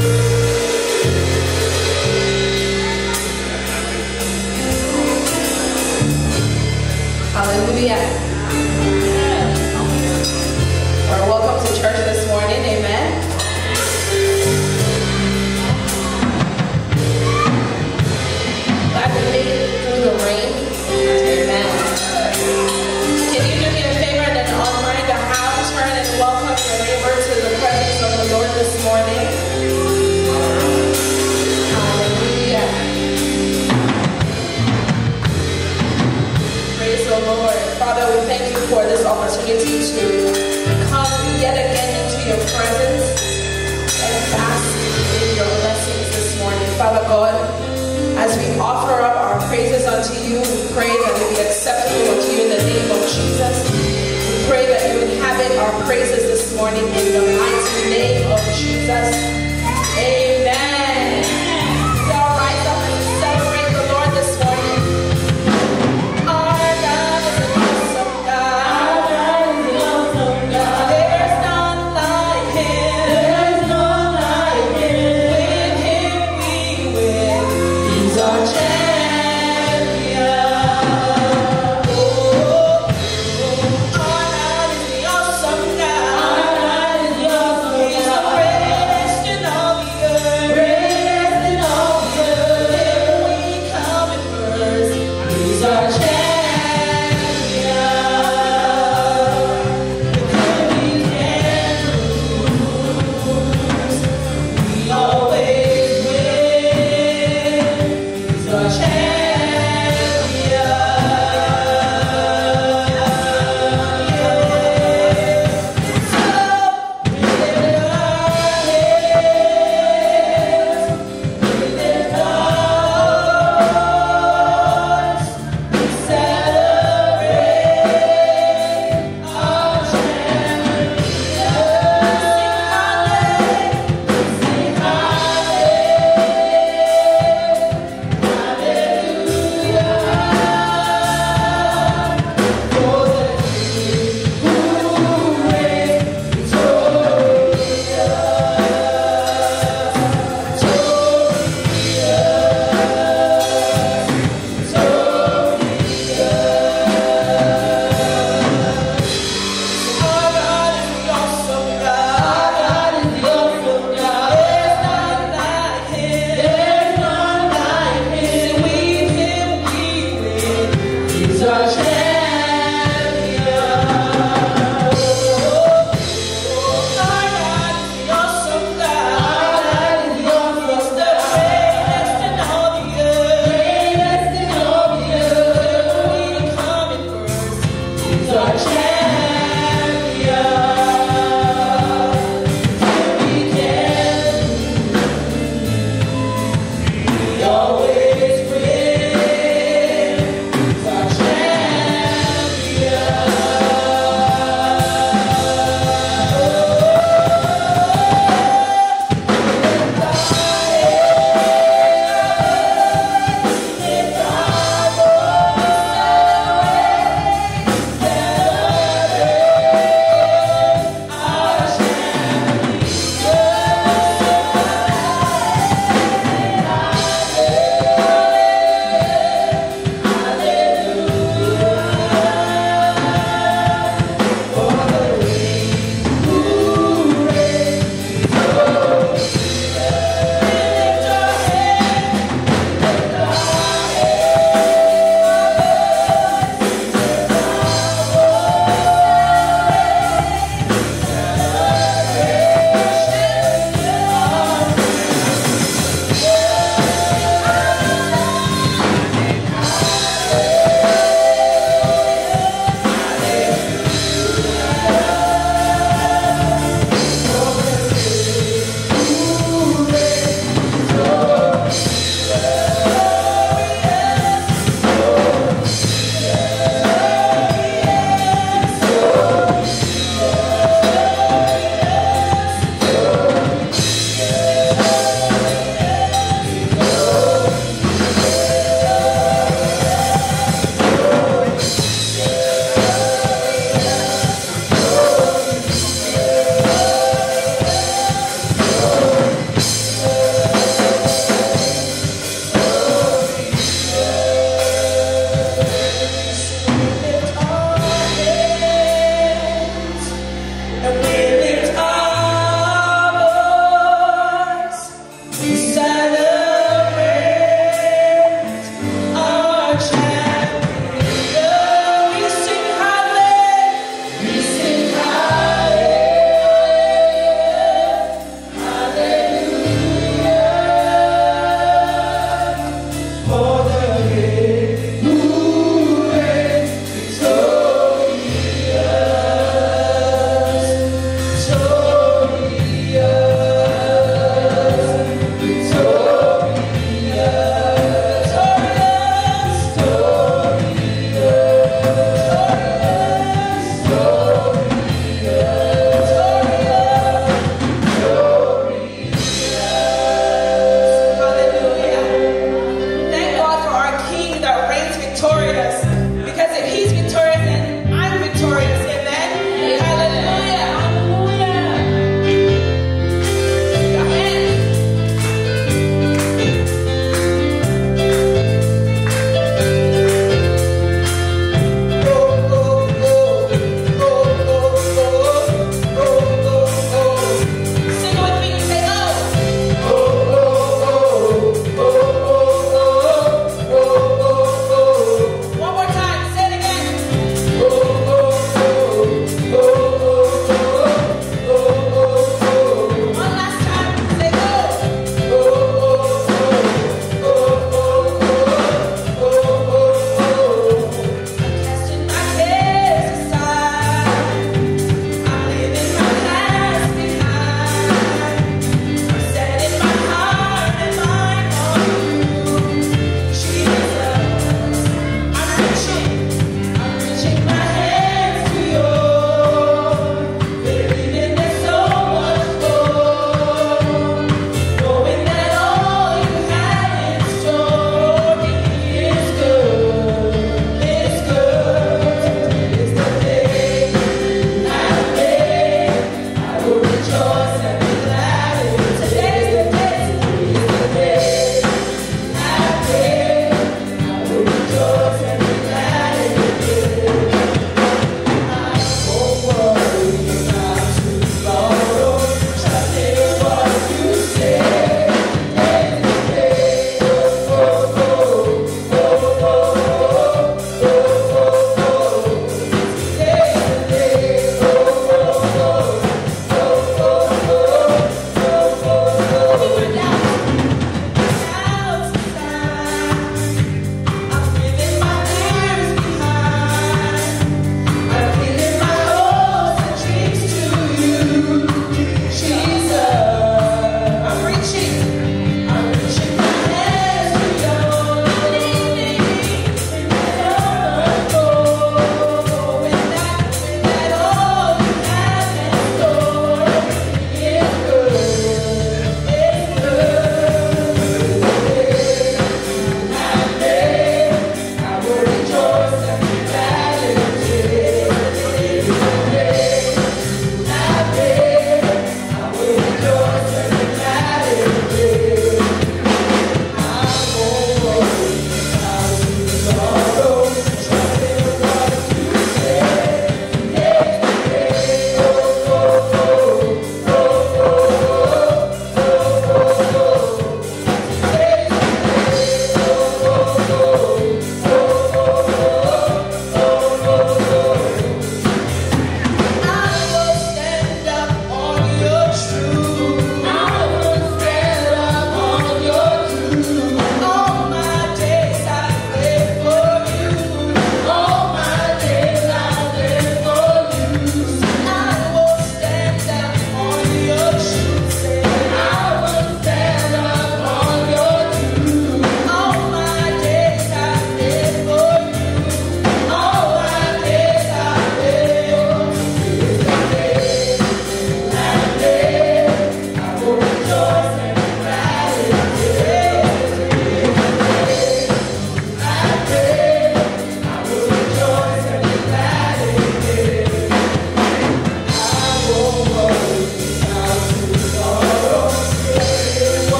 He's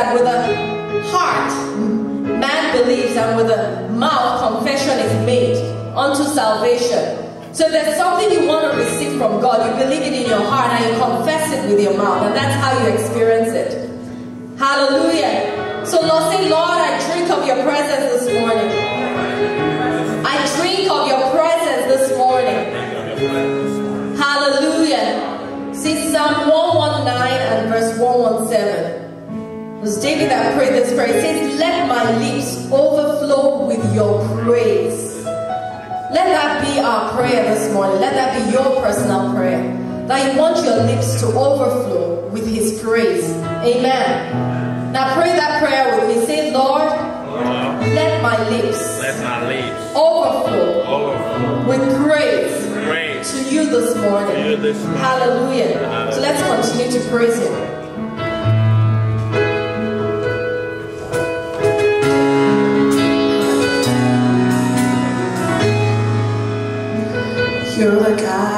that with a heart, man believes, and with a mouth, confession is made unto salvation. So there's something you want to receive from God, you believe it in your heart, and you confess it with your mouth, and that's how you experience it. Hallelujah. So Lord, say, Lord, I drink of your presence this morning. I drink of your presence this morning. Hallelujah. See Psalm 119 and verse 117. Was David that prayed this prayer. It says, Let my lips overflow with your praise. Let that be our prayer this morning. Let that be your personal prayer. That you want your lips to overflow with his praise. Amen. Now pray that prayer with me. Say, Lord, Lord, let my lips let my lips overflow overflow with praise praise to you this morning. to you this morning. Hallelujah. So let's continue to praise him. You're the God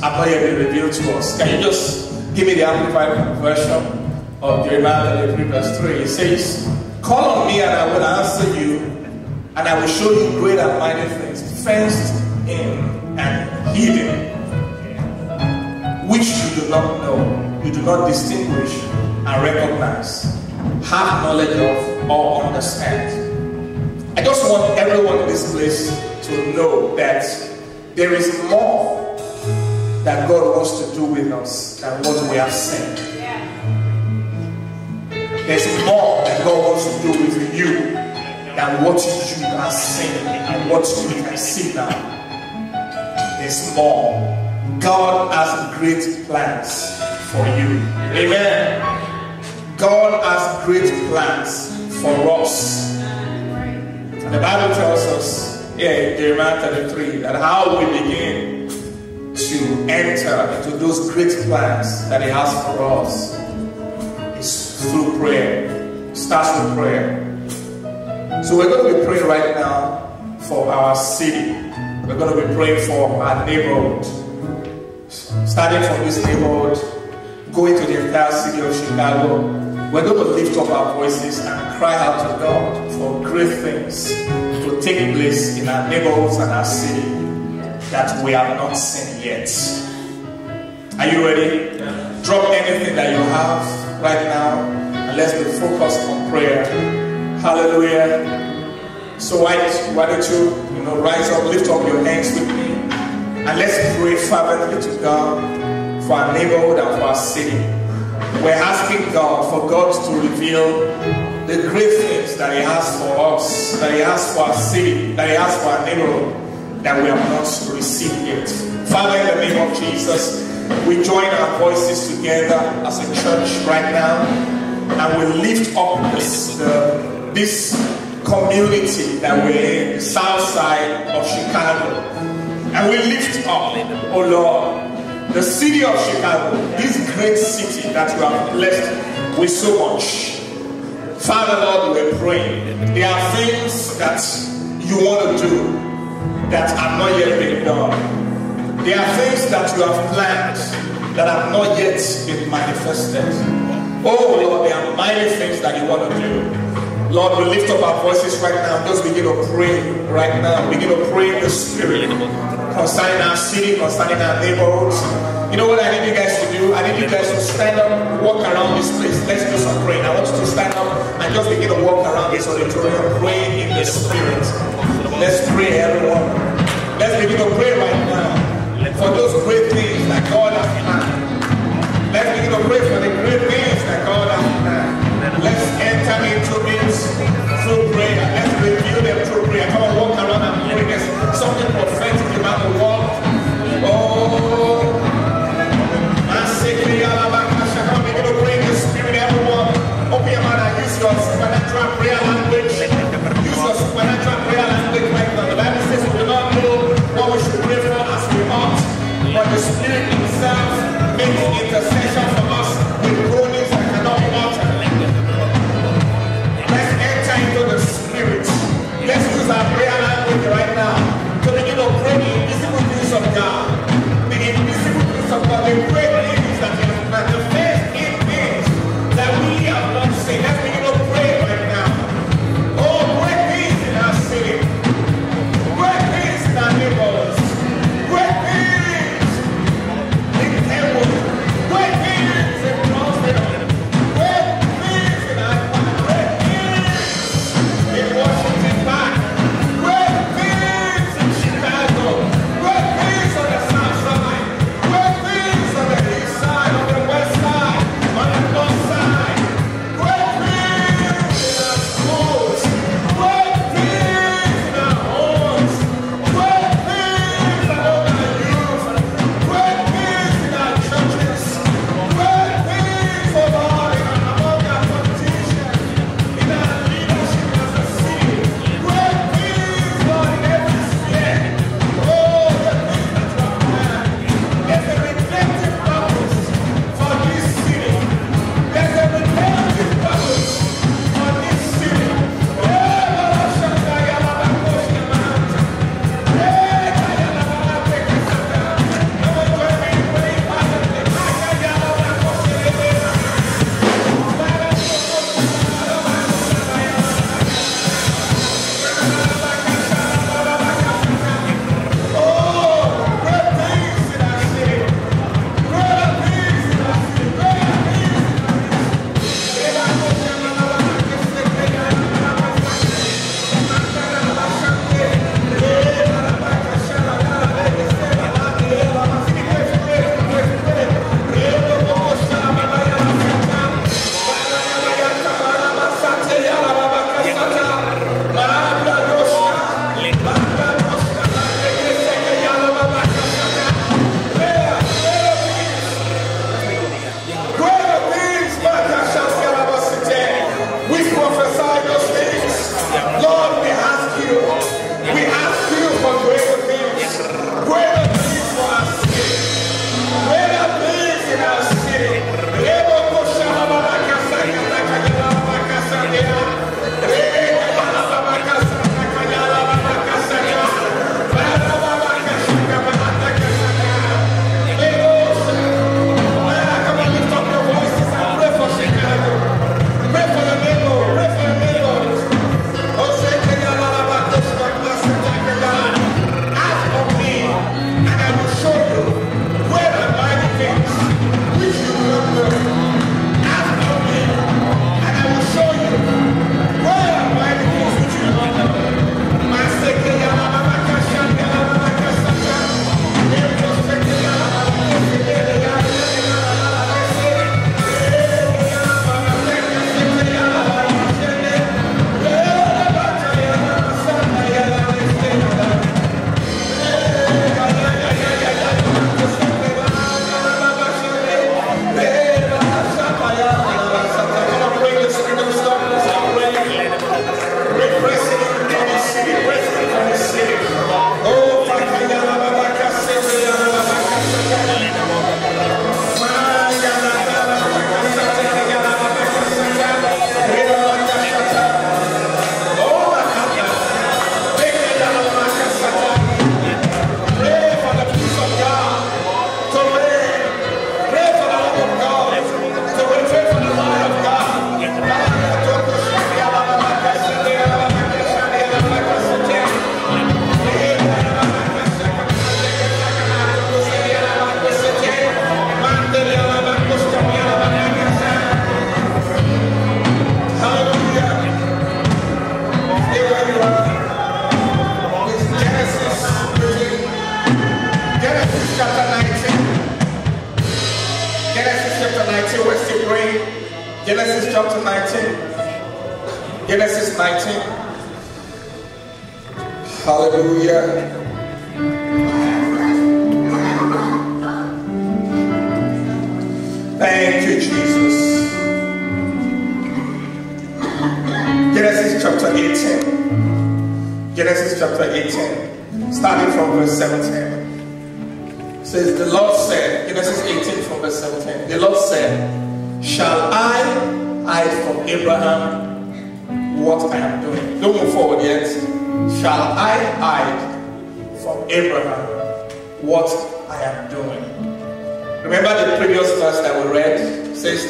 not yet been revealed to us. Can you just give me the amplified version of Jeremiah 33, verse 3? It says, Call on me and I will answer you, and I will show you great and mighty things, fenced in and hidden, which you do not know, you do not distinguish and recognize, have knowledge of, or understand. I just want everyone in this place to know that there is more that God wants to do with us than what we have seen. There's more that God wants to do with you than what you are seeing and what you can see now. There's more. God has great plans for you. Amen. God has great plans for us. And the Bible tells us in Jeremiah 33 that how we begin to enter into those great plans that He has for us is through prayer. It starts with prayer. So we're going to be praying right now for our city. We're going to be praying for our neighborhood. Starting from this neighborhood, going to the entire city of Chicago, we're going to lift up our voices and cry out to God for great things to take place in our neighborhoods and our city that we have not seen yet. Are you ready? Drop anything that you have right now and let's be focused on prayer. Hallelujah. So why, why don't you, you know, rise up, lift up your hands with me, and let's pray fervently to God for our neighborhood and for our city. We're asking God for God to reveal the great things that He has for us, that He has for our city, that He has for our neighborhood, that we have not received yet. Father, in the name of Jesus, we join our voices together as a church right now, and we lift up this, this community that we're in, the south side of Chicago. And we lift up, oh Lord, the city of Chicago, this great city that you have blessed with so much. Father, Lord, we're praying. There are things that you want to do that have not yet been done. There are things that you have planned that have not yet been manifested. Oh Lord, there are mighty things that you want to do. Lord, we lift up our voices right now. Just begin to pray right now. Begin to pray in the spirit concerning our city, concerning our neighborhoods. You know what I need you guys to do? I need you guys to stand up, walk around this place. Let's do some praying. I want you to stand up and just begin to walk around this auditorium, praying in the spirit. Let's pray, everyone. Let's begin to pray right now for those great things that God has planned. Let's begin to pray for the great things that God has planned. Let's enter into it through prayer. Let's review them through prayer. Come on, walk around and pray. There's something prophetic makes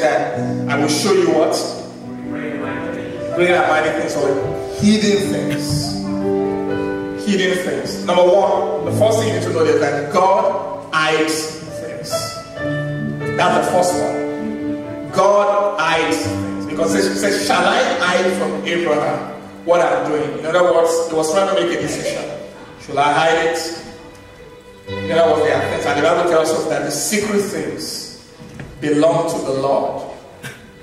that I will show you what? Great and mighty things or hidden things. Hidden things. Number one, the first thing you need to know is that God hides things. That's the first one. God hides things. Because it says, Shall I hide from Abraham what I'm doing? In other words, he was trying to make a decision. Should I hide it? You know what they are things. And the Bible tells us that the secret things belong to the Lord.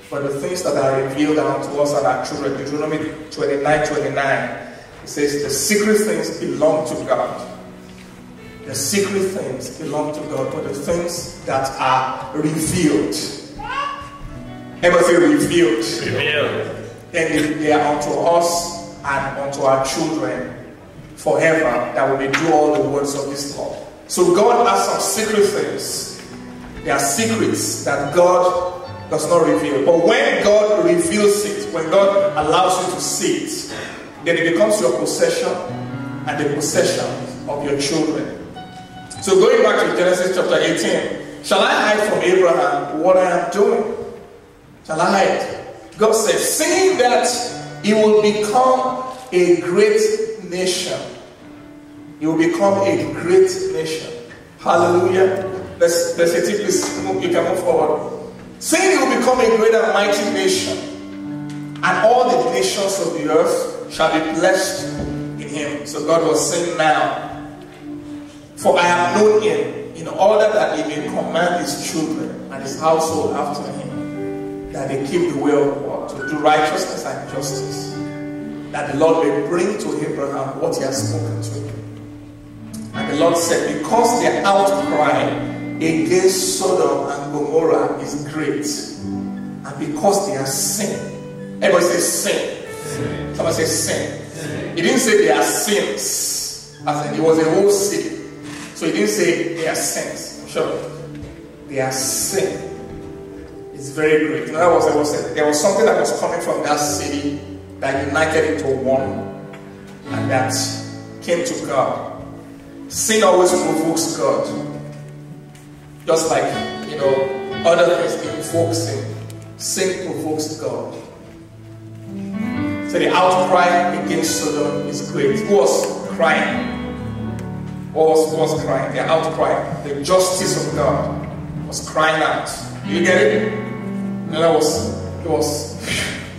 But the things that are revealed unto us and our children, Deuteronomy 29 29, it says, The secret things belong to God. The secret things belong to God, but the things that are revealed. Everybody say revealed. Revealed. Then they, they are unto us and unto our children forever that we may do all the words of this law. So God has some secret things. There are secrets that God does not reveal. But when God reveals it, when God allows you to see it, then it becomes your possession and the possession of your children. So going back to Genesis chapter 18, shall I hide from Abraham what I am doing? Shall I hide? God says, seeing that he will become a great nation. He will become a great nation. Hallelujah. Let's, let's say, please, move, you can move forward. Saying he will become a great and mighty nation, and all the nations of the earth shall be blessed in him. So God was saying now, for I have known him in order that he may command his children and his household after him, that they keep the way of God, to do righteousness and justice, that the Lord may bring to Abraham what he has spoken to him. And the Lord said, Because their outcry against Sodom and Gomorrah is great, and because they are sin, everybody says sin. Somebody say sin. He didn't say they are sins, as in it was a whole city. So he didn't say they are sins. I'm sure. They are sin. It's very great. In other words, there was, there was something that was coming from that city that united into one and that came to God. Sin always provokes God. Just like, you know, other things invoke sin. Sin provokes God. So the outcry against Sodom is great. Who was crying? What was, was crying? The outcry, the justice of God was crying out. You get it? And that was, it was,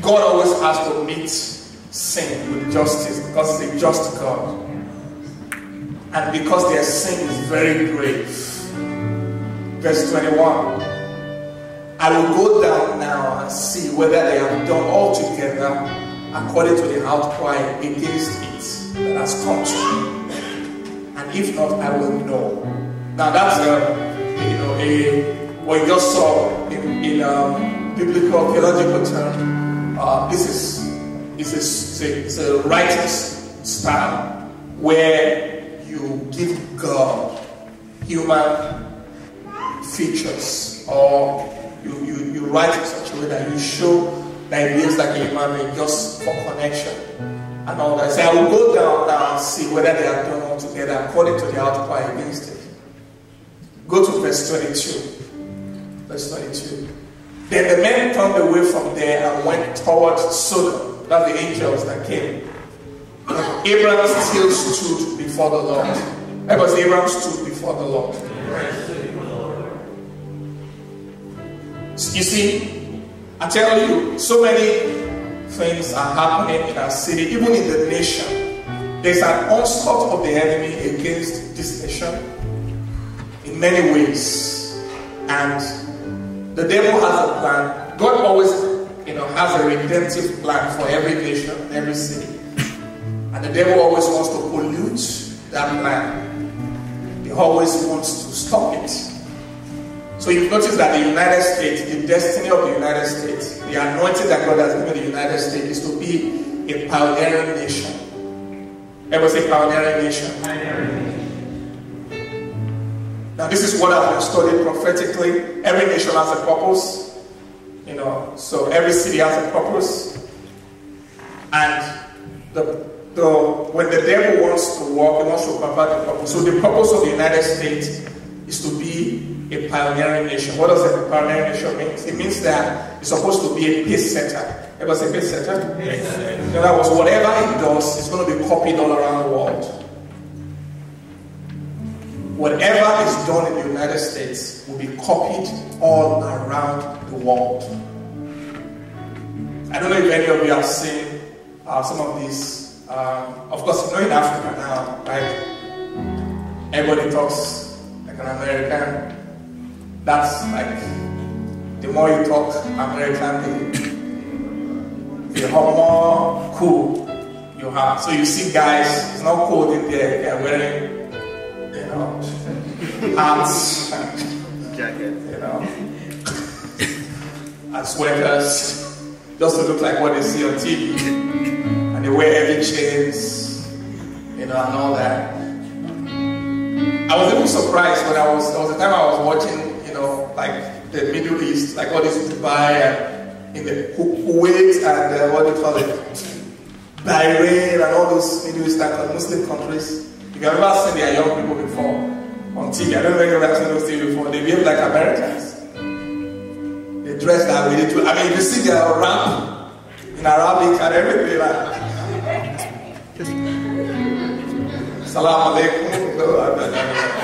God always has to meet sin with justice because He's a just God. And because their sin is very grave. Verse 21 I will go down now and see whether they have done altogether according to the outcry against it that has come to me. And if not, I will know. Now that's a, you know, a what you just saw in, in um, biblical theological term. Uh, this is is a, it's a righteous style where you give God human features or you, you, you write in such a way that you show that it is like a being just for connection and all that. So I will go down now and see whether they are done all together according to the outcry against it. Go to verse 22. Verse 22. Then the men turned away from there and went toward Sodom. That's the angels that came. Abraham still stood before the Lord. Was Abraham stood before the Lord. You see, I tell you, so many things are happening in our city, even in the nation. There's an onslaught of the enemy against this nation in many ways. And the devil has a plan. God always, you know, has a redemptive plan for every nation, every city. And the devil always wants to pollute that plan. He always wants to stop it. So you've noticed that the United States, the destiny of the United States, the anointing that God has given the United States is to be a pioneering nation. Ever say pioneering nation? Now this is what I've studied prophetically. Every nation has a purpose. You know, so every city has a purpose. And the, the when the devil wants to walk, he wants to pervert the purpose. So the purpose of the United States is to be a pioneering nation. What does a pioneering nation mean? It means that it's supposed to be a pace setter. Ever say pace setter? Yes. In other words, whatever it does is going to be copied all around the world. Whatever is done in the United States will be copied all around the world. I don't know if any of you have seen uh, some of these. Um, of course, you know in Africa now, right? Everybody talks like an American. That's like the more you talk American, the, the more cool you have. So you see guys, it's not cold in there, they're wearing, you know, hats, Jacket. you know, and sweaters, just to look like what they see on TV. And they wear heavy chains, you know, and all that. I was even surprised when I was, there was a time I was watching, like the Middle East, like all this Dubai and in the Kuwait and uh, what do you call it, Bahrain and all those Middle Eastern Muslim countries. You have ever seen their young people before on TV, I don't know if you've ever seen those TV before, they behave like Americans. They dress that way. They do, I mean, if you see their rap in Arabic and everything, like, Salam alaikum.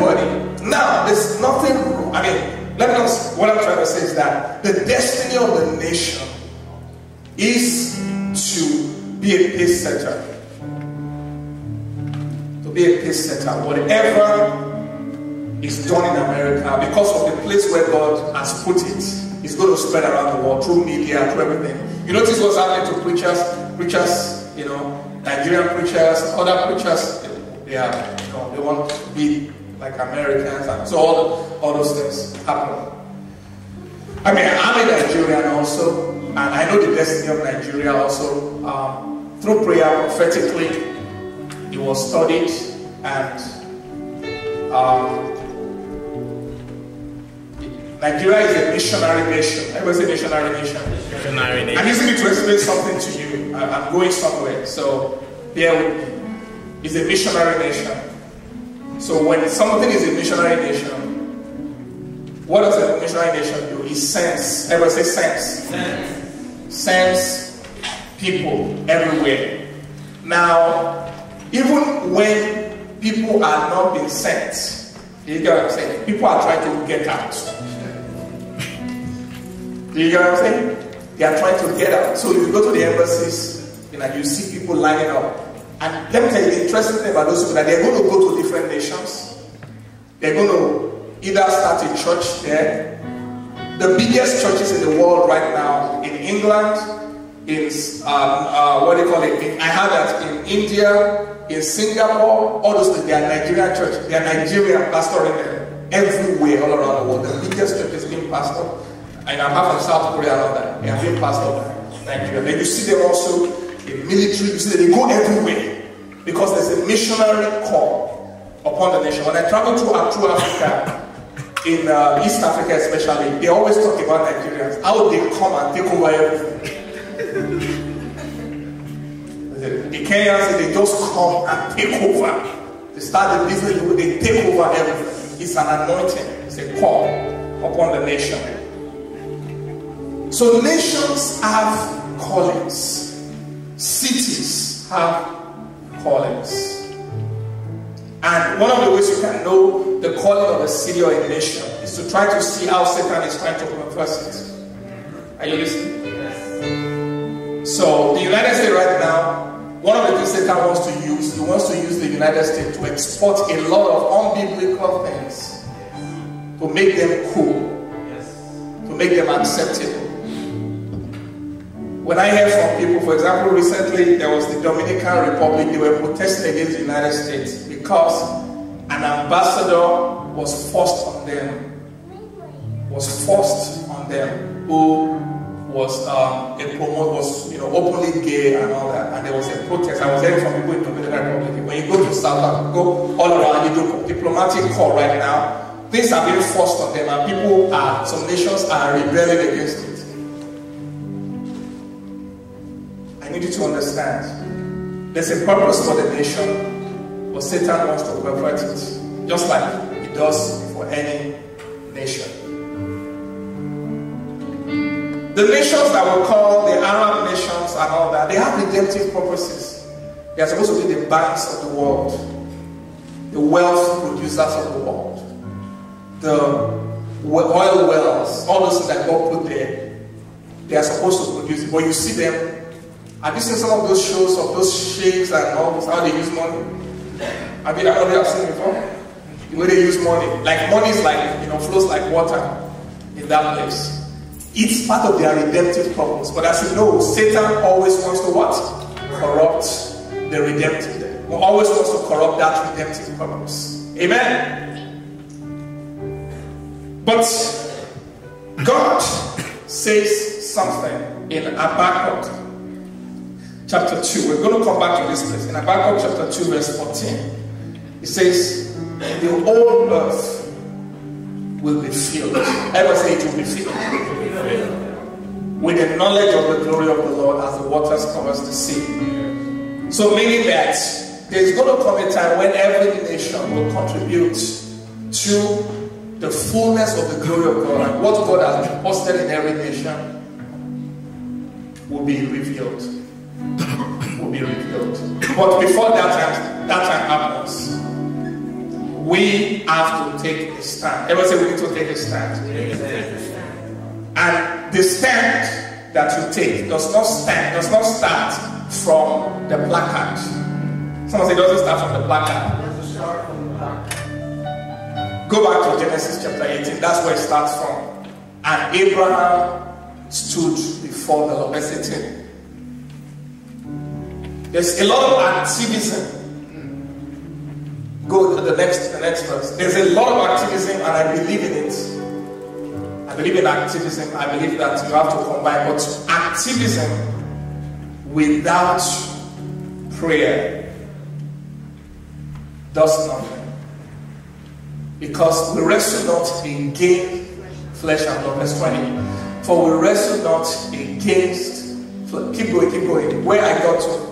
Everybody. Now, there's nothing, wrong. I mean, let me us, what I'm trying to say is that the destiny of the nation is to be a pace setter. To be a pace setter. Whatever is done in America, because of the place where God has put it, it, is going to spread around the world through media, through everything. You notice what's happening to preachers, preachers, you know, Nigerian preachers, other preachers, they are, you know, they want to be like Americans, and so all, all those things happen. I mean, I'm a Nigerian also, and I know the destiny of Nigeria also. Um, through prayer, prophetically, it was studied, and um, Nigeria is a missionary nation. Everybody say missionary nation. Missionary I'm using it to explain something to you. I'm going somewhere, so bear with me. It's a missionary nation. So when something is a missionary nation, what does a missionary nation do? It sends. Everybody say sends. Sends people everywhere. Now, even when people are not being sent, you get what I'm saying? People are trying to get out. Do you get what I'm saying? They are trying to get out. So if you go to the embassies, you know, you see people lining up. And let me tell you the interesting thing about those people that they're going to go to different nations. They're going to either start a church there. The biggest churches in the world right now in England, in um, uh, what do you call it? In, I heard that in India, in Singapore, all those they are Nigerian church. They are Nigerian pastoring there everywhere, all around the world. The biggest church is being pastored. And I'm half from South Korea and all that. They are being pastored Nigeria. Then you see them also in military. You see they go everywhere because there's a missionary call upon the nation. When I travel through, uh, through Africa, in uh, East Africa especially, they always talk about Nigerians. How they come and take over everything. The Kenyans, they just come and take over. They start the business, they take over everything. It's an anointing, it's a call upon the nation. So nations have callings, cities have callings. And one of the ways you can know the calling of a city or a nation is to try to see how Satan is trying to reverse it. Are you listening? Yes. So the United States right now one of the things Satan wants to use, he wants to use the United States to export a lot of unbiblical things to make them cool, to make them acceptable. When I hear from people, for example, recently there was the Dominican Republic, they were protesting against the United States because an ambassador was forced on them, was forced on them, who was um, a promote, was you know openly gay and all that, and there was a protest. I was hearing from people in Dominican Republic. When you go to South Africa, go all around, you do diplomatic call right now. Things are being forced on them, and people are, some nations are rebelling against it. Need you to understand. There's a purpose for the nation, but Satan wants to pervert it, just like he does for any nation. The nations that we call the Arab nations and all that, they have redemptive purposes. They are supposed to be the banks of the world, the wealth producers of the world, the oil wells, all those things that God put there. They are supposed to produce. But you see them. Have you seen some of those shows of those sheikhs and all how they use money? Have you ever seen it before? The way they use money. Like money is like, you know, flows like water in that place. It's part of their redemptive purpose. But as you know, Satan always wants to what? Corrupt the redemptive. He always wants to corrupt that redemptive purpose. Amen. But God says something in Habakkuk chapter 2. We're going to come back to this place. In Habakkuk chapter 2, verse 14, it says, The whole earth will be filled. Ever say it will be filled? With the knowledge of the glory of the Lord as the waters covers the sea. So meaning that there's going to come a time when every nation will contribute to the fullness of the glory of God and what God has deposited in every nation will be revealed. Will be revealed. But before that time, that time happens, we have to take a stand. Everyone say we need to take a stand. And the stand that you take does not stand, does not start from the placard. Someone say it doesn't start from the placard. Go back to Genesis chapter 18. That's where it starts from. And Abraham stood before the Lord. Verse 18. There's a lot of activism. Go to the next, the next verse. There's a lot of activism, and I believe in it. I believe in activism. I believe that you have to combine, but activism without prayer does nothing. Because we wrestle not against flesh and blood. Verse 20. For we wrestle not against. Keep going, keep going. Where I got to.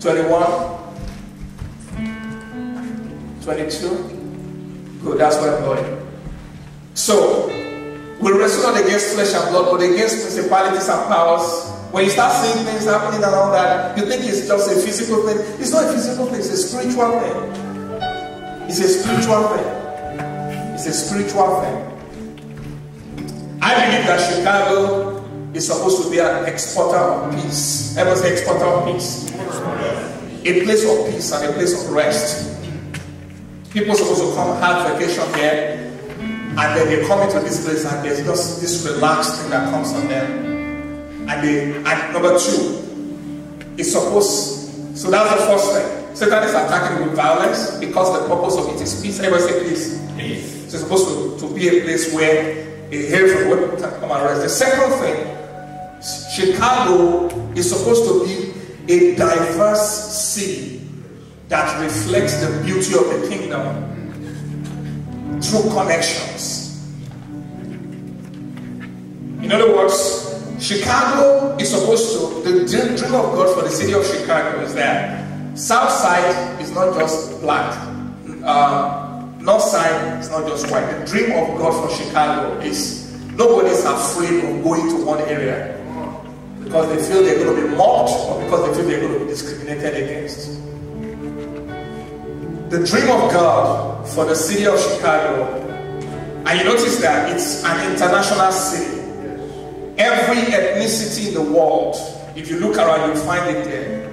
21. 22. Good, that's where I'm going. So, we wrestle not against flesh and blood, but against principalities and powers. When you start seeing things happening and all that, you think it's just a physical thing. It's not a physical thing, it's a spiritual thing. It's a spiritual thing. It's a spiritual thing. I believe that Chicago is supposed to be an exporter of peace. Everyone say exporter of peace. A place of peace and a place of rest. People are supposed to come have vacation here, and then they come into this place and there's just this relaxed thing that comes on them. And they and number two, it's supposed so that's the first thing. Satan is attacking with violence because the purpose of it is peace. Everybody say peace. Peace. So it's supposed to, to be a place where a heaven will come and rest. The second thing, Chicago is supposed to be a diverse city that reflects the beauty of the kingdom through connections. In other words, Chicago is supposed to, the dream of God for the city of Chicago is that South side is not just black. Uh, North side is not just white. The dream of God for Chicago is nobody's afraid of going to one area because they feel they're going to be mocked or because they feel they're going to be discriminated against. The dream of God for the city of Chicago, and you notice that it's an international city. Every ethnicity in the world, if you look around, you'll find it there.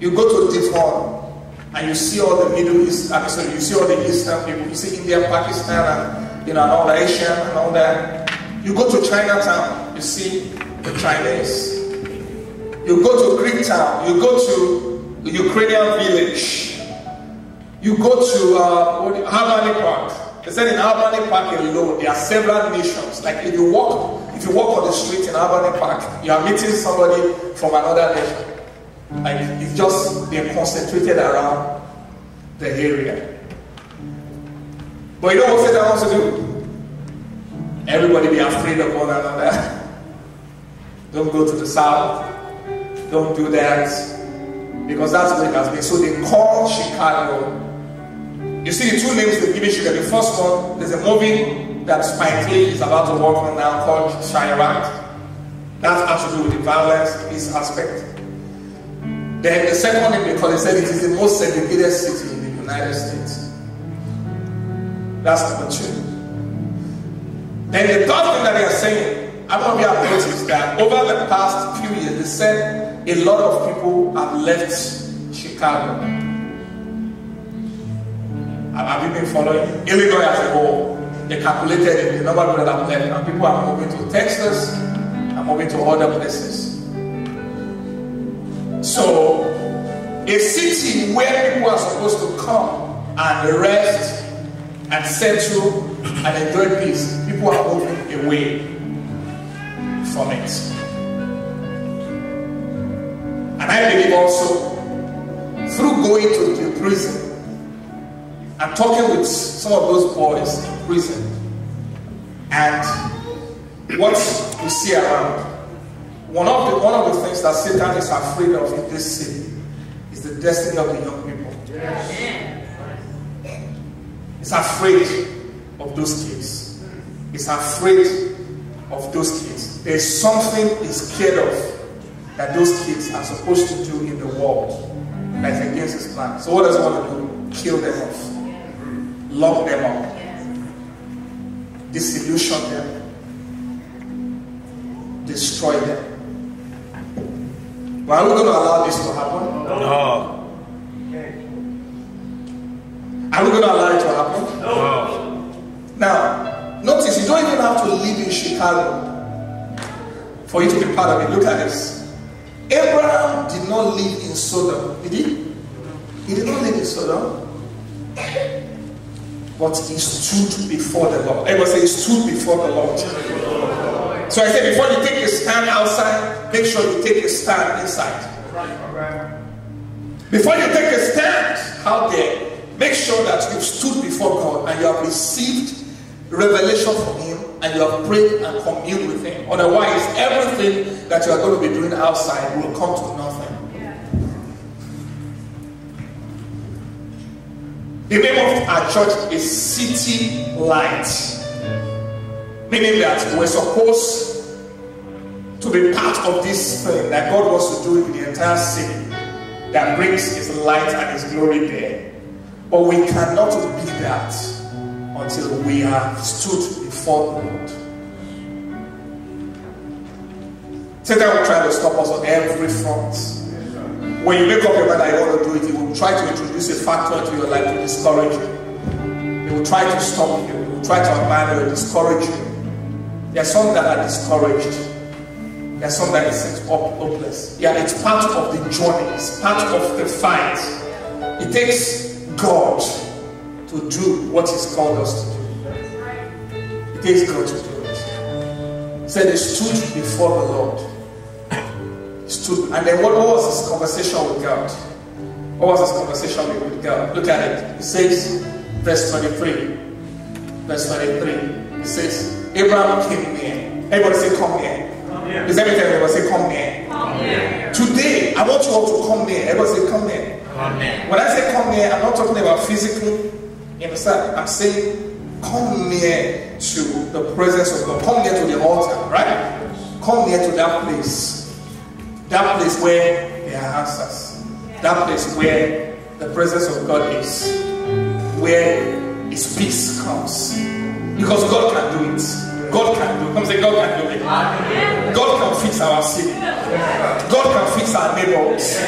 You go to Devon and you see all the Middle East, I'm sorry, you see all the Eastern people, you see India, Pakistan, and you know, and all the Asian and all that. You go to Chinatown, you see the Chinese. You go to Greek town, you go to the Ukrainian village, you go to uh, Albany Park. They said in Albany Park alone, there are several nations. Like if you walk, if you walk on the street in Albany Park, you are meeting somebody from another nation. Like it's just they're concentrated around the area. But you know what Satan wants to do? Everybody be afraid of one another. Don't go to the south. Don't do that. Because that's what it has been. So they call Chicago. You see the two names they give Chicago. The first one, there's a movie that Spike Lee is about to work on now called Chiraq. That has to do with the violence, this aspect. Then the second name because they said it is the most segregated city in the United States. That's number two. Then the third thing that they are saying, I want to be noticed that over the past few years, they said a lot of people have left Chicago. Have you been following? Illinois as a whole, they calculated the number of people that have left, and people are moving to Texas and moving to other places. So, a city where people are supposed to come and rest and settle and enjoy peace, people are moving away from it. And I believe also, through going to the prison and talking with some of those boys in prison and what you see around, one of the one of the things that Satan is afraid of in this city is the destiny of the young people. He's afraid of those kids. He's afraid of those kids. There's something he's scared of that those kids are supposed to do in the world that's against his plan. So what does he want to do? Kill them off. Lock them up. Disillusion them. Destroy them. But are we going to allow this to happen? No. Are we going to allow it to happen? No. Now, notice you don't even have to live in Chicago for you to be part of it. Look at this. Abraham did not live in Sodom, did he? He did not live in Sodom. But he stood before the Lord. Everybody say he stood before the Lord. So I said, before you take a stand outside, make sure you take a stand inside. Before you take a stand out there, make sure that you've stood before God and you have received revelation from Him and you have prayed and communed with Him. Otherwise, everything that you are going to be doing outside will come to nothing. The name of our church is City Light, meaning that we're supposed to be part of this thing that God wants to do in the entire city that brings His light and His glory there. But we cannot be that until we have stood before Lord. Satan will try to stop us on every front. When you make up your mind you want to do it, he will try to introduce a factor into your life to discourage you. He will try to stop you. He will try to abandon you, discourage you. There are some that are discouraged. There are some that is hopeless. Yeah, it's part of the journey. It's part of the fight. It takes God to do what He's called us to do. It takes God to do it. He said he stood before the Lord. He stood, and then what, what was his conversation with God? What was his conversation with God? Look at it. It says, verse 23. Verse 23. It says, Abraham came near. Everybody say, Come near. Is everything everybody say, Come near. Come here. Today, I want you all to come near. Everybody say, Come near. Come here. When I say come near, I'm not talking about physically. You understand? I'm saying come near to the presence of God. Come near to the altar, right? Come near to that place. That place where there are answers. That place where the presence of God is. Where His peace comes. Because God can do it. God can do it. Come say, God can do it. God can fix our city. God can fix our neighborhoods.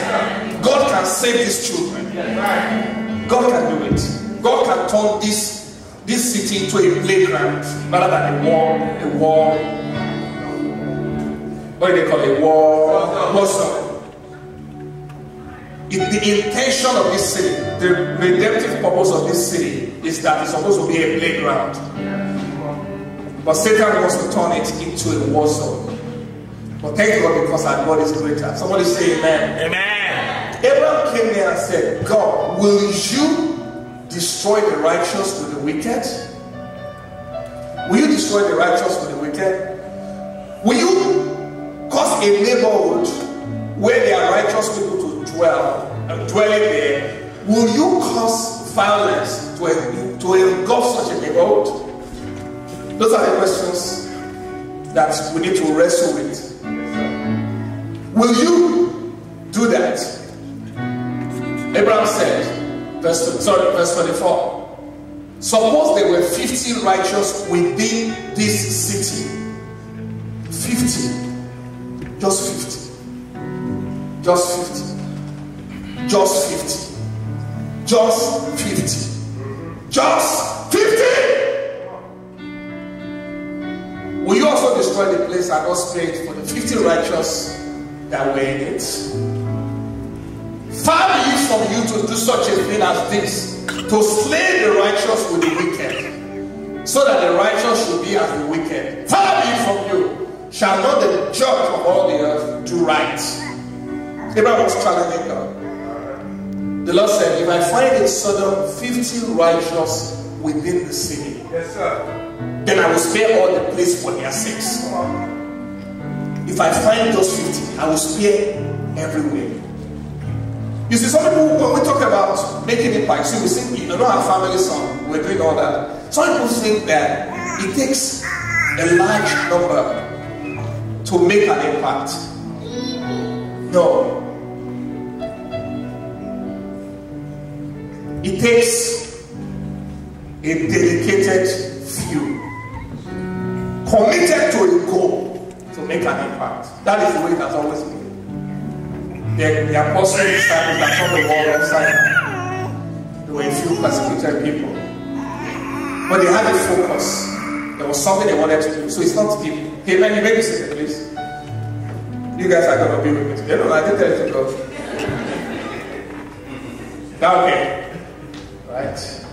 God can save these children. God can do it. God can turn this this city into a playground rather than a war, a war. What do they call it? War, war zone. It- the intention of this city, the redemptive purpose of this city is that it's supposed to be a playground. But Satan wants to turn it into a war zone. But thank God because our God is greater. Somebody say amen. Amen. Abraham came there and said, God, will you destroy the righteous with the wicked? Will you destroy the righteous with the wicked? Will you cause a neighborhood where there are righteous people to dwell and dwelling there? Will you cause violence to, to engulf such a neighborhood? Those are the questions that we need to wrestle with. Will you do that? Abraham said, verse, sorry, verse 24. Suppose there were 50 righteous within this city. 50. Just 50. Just 50. Just 50. Just 50. Just 50. Will you also destroy the place and spare it for the 50 righteous that were in it? Far be it from you to do such a thing as this, to slay the righteous with the wicked, so that the righteous should be as the wicked. Far be it from you. Shall not the judge of all the earth do right? Abraham was challenging God. The Lord said, If I find in Sodom 50 righteous within the city, Yes, sir. then I will spare all the place for their sakes. If I find those 50, I will spare everywhere. You see, some people, when we talk about making impact, see, we sing, you know, our family song, we're doing all that. Some people think that it takes a large number to make an impact. No. It takes a dedicated few committed to a goal to make an impact. That is the way it has always been. The, the apostles disciples that turned the world down. There were a few persecuted people. But they had a focus. There was something they wanted to do. So it's not people. Hey man, you make please. You guys are gonna be with me today. No, I didn't tell you to go. Okay. Right?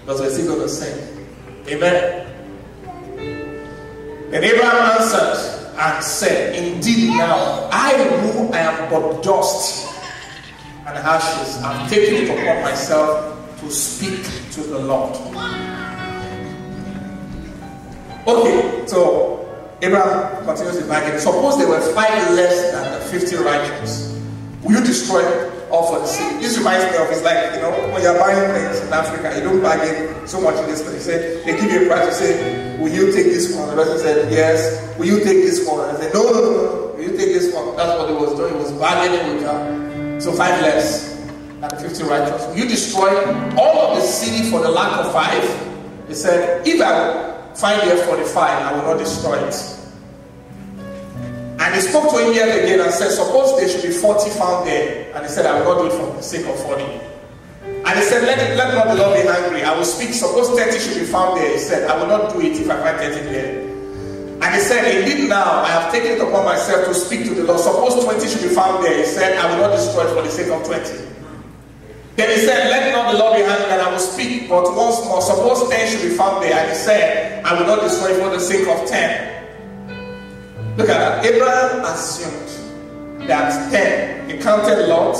Because we're still gonna sing. Amen. And Abraham answered and said, Indeed, now I who am but dust and ashes, am taking it upon myself to speak to the Lord. Okay, so Abraham continues the bargain. Suppose there were five less than the 50 righteous. Will you destroy all for the sake? This reminds me of it's like, you know, when you're buying things in Africa, you don't bargain so much in this place. They give you a price, you say, Will you take this one? The person said, Yes. Will you take this one? And I said, No, no, no. Will you take this one? That's what he was doing. He was bargaining with her. So five less than 50 righteous. Will you destroy all of the city for the lack of five? He said, If I find here 45, I will not destroy it. And he spoke to him yet again and said, Suppose there should be 40 found there. And he said, I will not do it for the sake of 40. And he said, Let, let not the Lord be angry. I will speak. Suppose 30 should be found there. He said, I will not do it if I find 30 there. And he said, Indeed, now I have taken it upon myself to speak to the Lord. Suppose 20 should be found there. He said, I will not destroy it for the sake of 20. Then he said, Let not the Lord be angry, and I will speak. But once more, suppose 10 should be found there. And he said, I will not destroy it for the sake of 10. Look at that. Abraham assumed that 10. He counted Lot,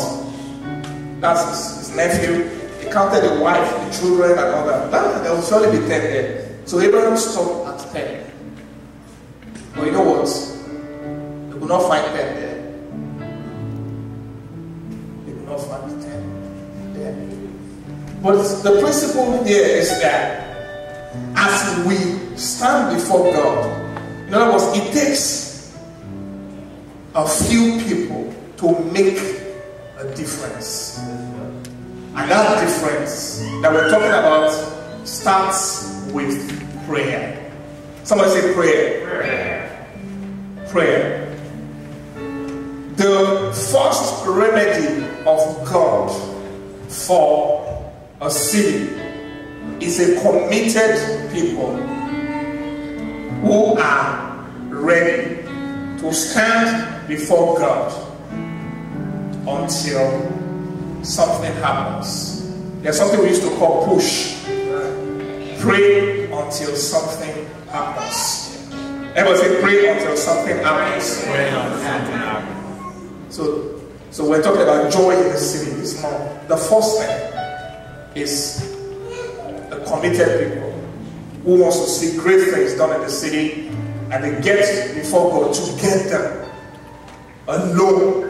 that's his, nephew. He counted the wife, the children, and all that. Ah, there will surely be 10 there. So Abraham stopped at 10. But you know what? They could not find 10 there. They could not find 10 there. But the principle here is that as we stand before God, in other words, it takes a few people to make a difference. And that difference that we're talking about starts with prayer. Somebody say prayer. Prayer. Prayer. the first remedy of God for a city is a committed people who are ready to stand before God until something happens. There's something we used to call push. Pray until something happens. Everybody say pray until something happens. Pray until something happens. So, so we're talking about joy in the city this morning. The first thing is the committed people who wants to see great things done in the city and they get before God together alone.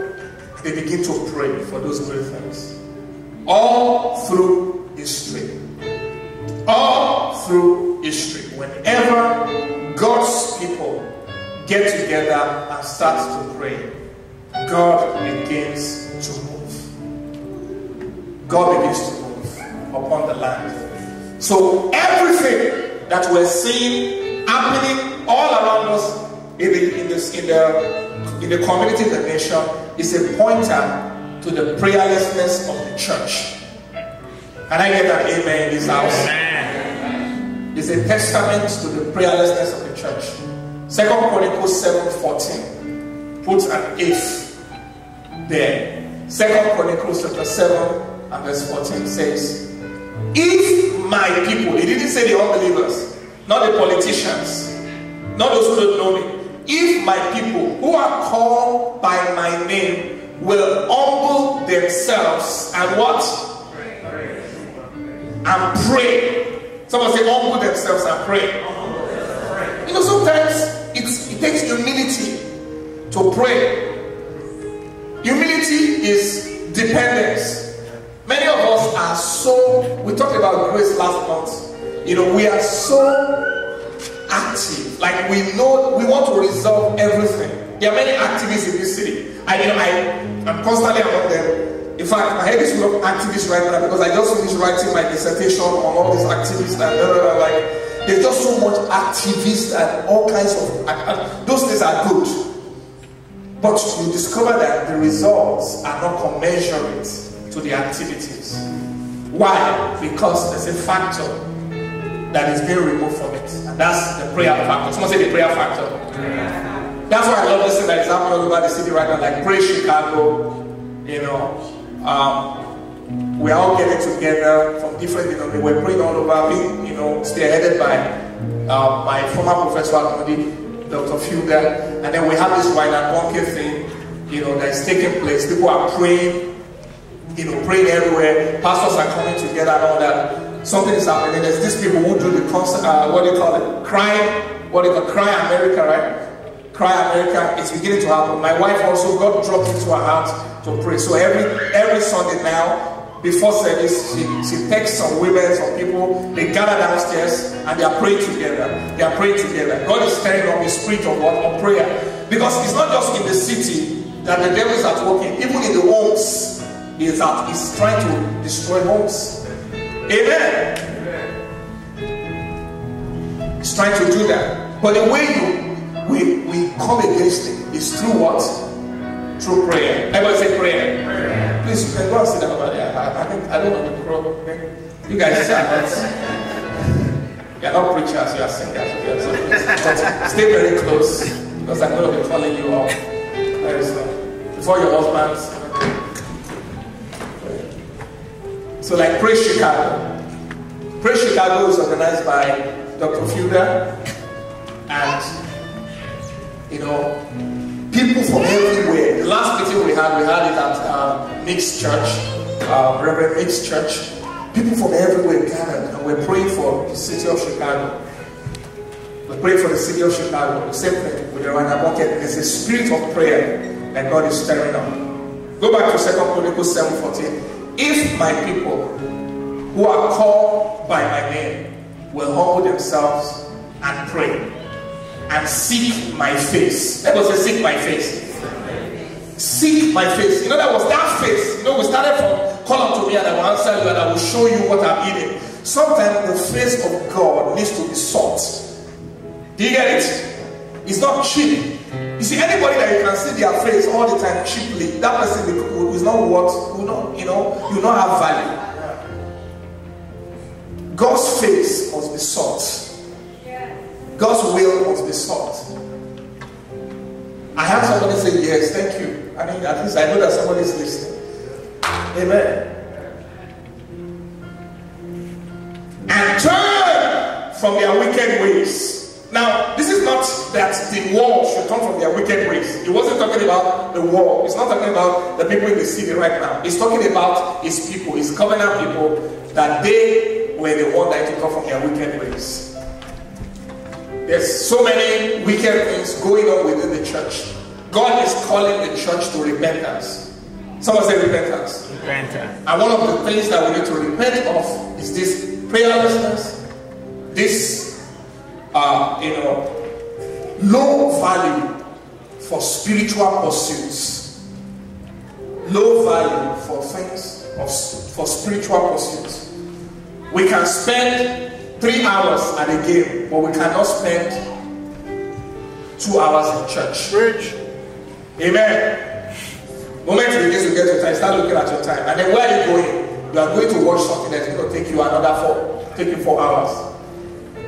They begin to pray for those great things. All through history. All through history. Whenever God's people get together and start to pray, God begins to move. God begins to move upon the land. So everything that we're seeing happening all around us even in the, in, in the, in the community, of the nation, is a pointer to the prayerlessness of the church. Can I get an amen in this house? It's a testament to the prayerlessness of the church. Second Chronicles 7:14 puts an if there. Second Chronicles chapter 7 and verse 14 says, If my people, he didn't say the unbelievers, not the politicians, not those who don't know me, if my people who are called by my name will humble themselves and what? And pray. Someone say humble themselves and pray. You know, sometimes it's, it takes humility to pray. Humility is dependence. Many of us are so, we talked about grace last month. You know, we are so active. Like we know, we want to resolve everything. There are many activists in this city. I you know, I, I'm constantly among them. In fact, my head is full of activists right now because I just finished writing my dissertation on all these activists and blah, blah, blah, like there's just so much activists and all kinds of and those things are good. But you discover that the results are not commensurate to the activities. Why? Because there's a factor that is being removed from it. And that's the prayer factor. Someone say the prayer factor. That's why I love this thing that is happening over the city right now, like Pray Chicago, you know. Um, we're all getting together from different, you know, we're praying all over, being, you know, spearheaded by uh, my former professor Dr. Fielder. And then we have this Ryan Wonke thing, you know, that is taking place. People are praying, you know, praying everywhere. Pastors are coming together and all that. Something is happening. There's these people who do the concert, uh, what do you call it? Cry, what do you call? Cry America, right? Cry America It's beginning to happen. My wife also got dropped into her heart to pray. So every every Sunday now, before service, she, she takes some women, some people, they gather downstairs and they are praying together. They are praying together. God is stirring up the spirit of what? Of prayer. Because it's not just in the city that the devil is at work even in the homes, is at he's trying to destroy homes. Amen. He's trying to do that. But the way you we, we come against it is through what? Through prayer. Everybody say prayer. prayer. Please, you can go and sit down over there. I, I, I don't want to? You guys are not, you're not preachers, you are singers. So stay very close because I'm going to be calling you up very soon. Before your husbands. So, like Pray Chicago. Pray Chicago is organized by Dr. Fielder and you know, people from everywhere. The last meeting we had, we had it at Mixed Church, uh, Reverend Mixed Church. People from everywhere gathered, and we're praying for the city of Chicago. We're praying for the city of Chicago. The same thing with the Rana Market. There's a spirit of prayer that God is stirring up. Go back to 2 Chronicles 7:14. If my people who are called by my name will humble themselves and pray and seek my face. That was a seek my face. Seek my face. You know, that was that face. You know, we started from call unto me and I will answer you and I will show you what I'm eating. Sometimes the face of God needs to be sought. Do you get it? It's not cheap. You see, anybody that you can see their face all the time cheaply, that person is not worth, not, you know, you not have value. God's face must be sought. God's will must be sought. I have somebody say yes, thank you. I mean, at least I know that somebody is listening. Amen. And turn from their wicked ways. Now, this is not that the world should turn from their wicked ways. He wasn't talking about the world. It's not talking about the people in the city right now. He's talking about his people, his covenant people, that they were the one that to come from their wicked ways. There's so many wicked things going on within the church. God is calling the church to repentance. Someone say repentance. Repentance. And one of the things that we need to repent of is this prayerlessness, this, uh, you know, low value for spiritual pursuits, low value for things of, for spiritual pursuits. We can spend three hours at a game, but we cannot spend two hours in church. Preach. Amen. Moment you begin to get your time, start looking at your time. And then where are you going? You are going to watch something that's going to take you another four, take you four hours.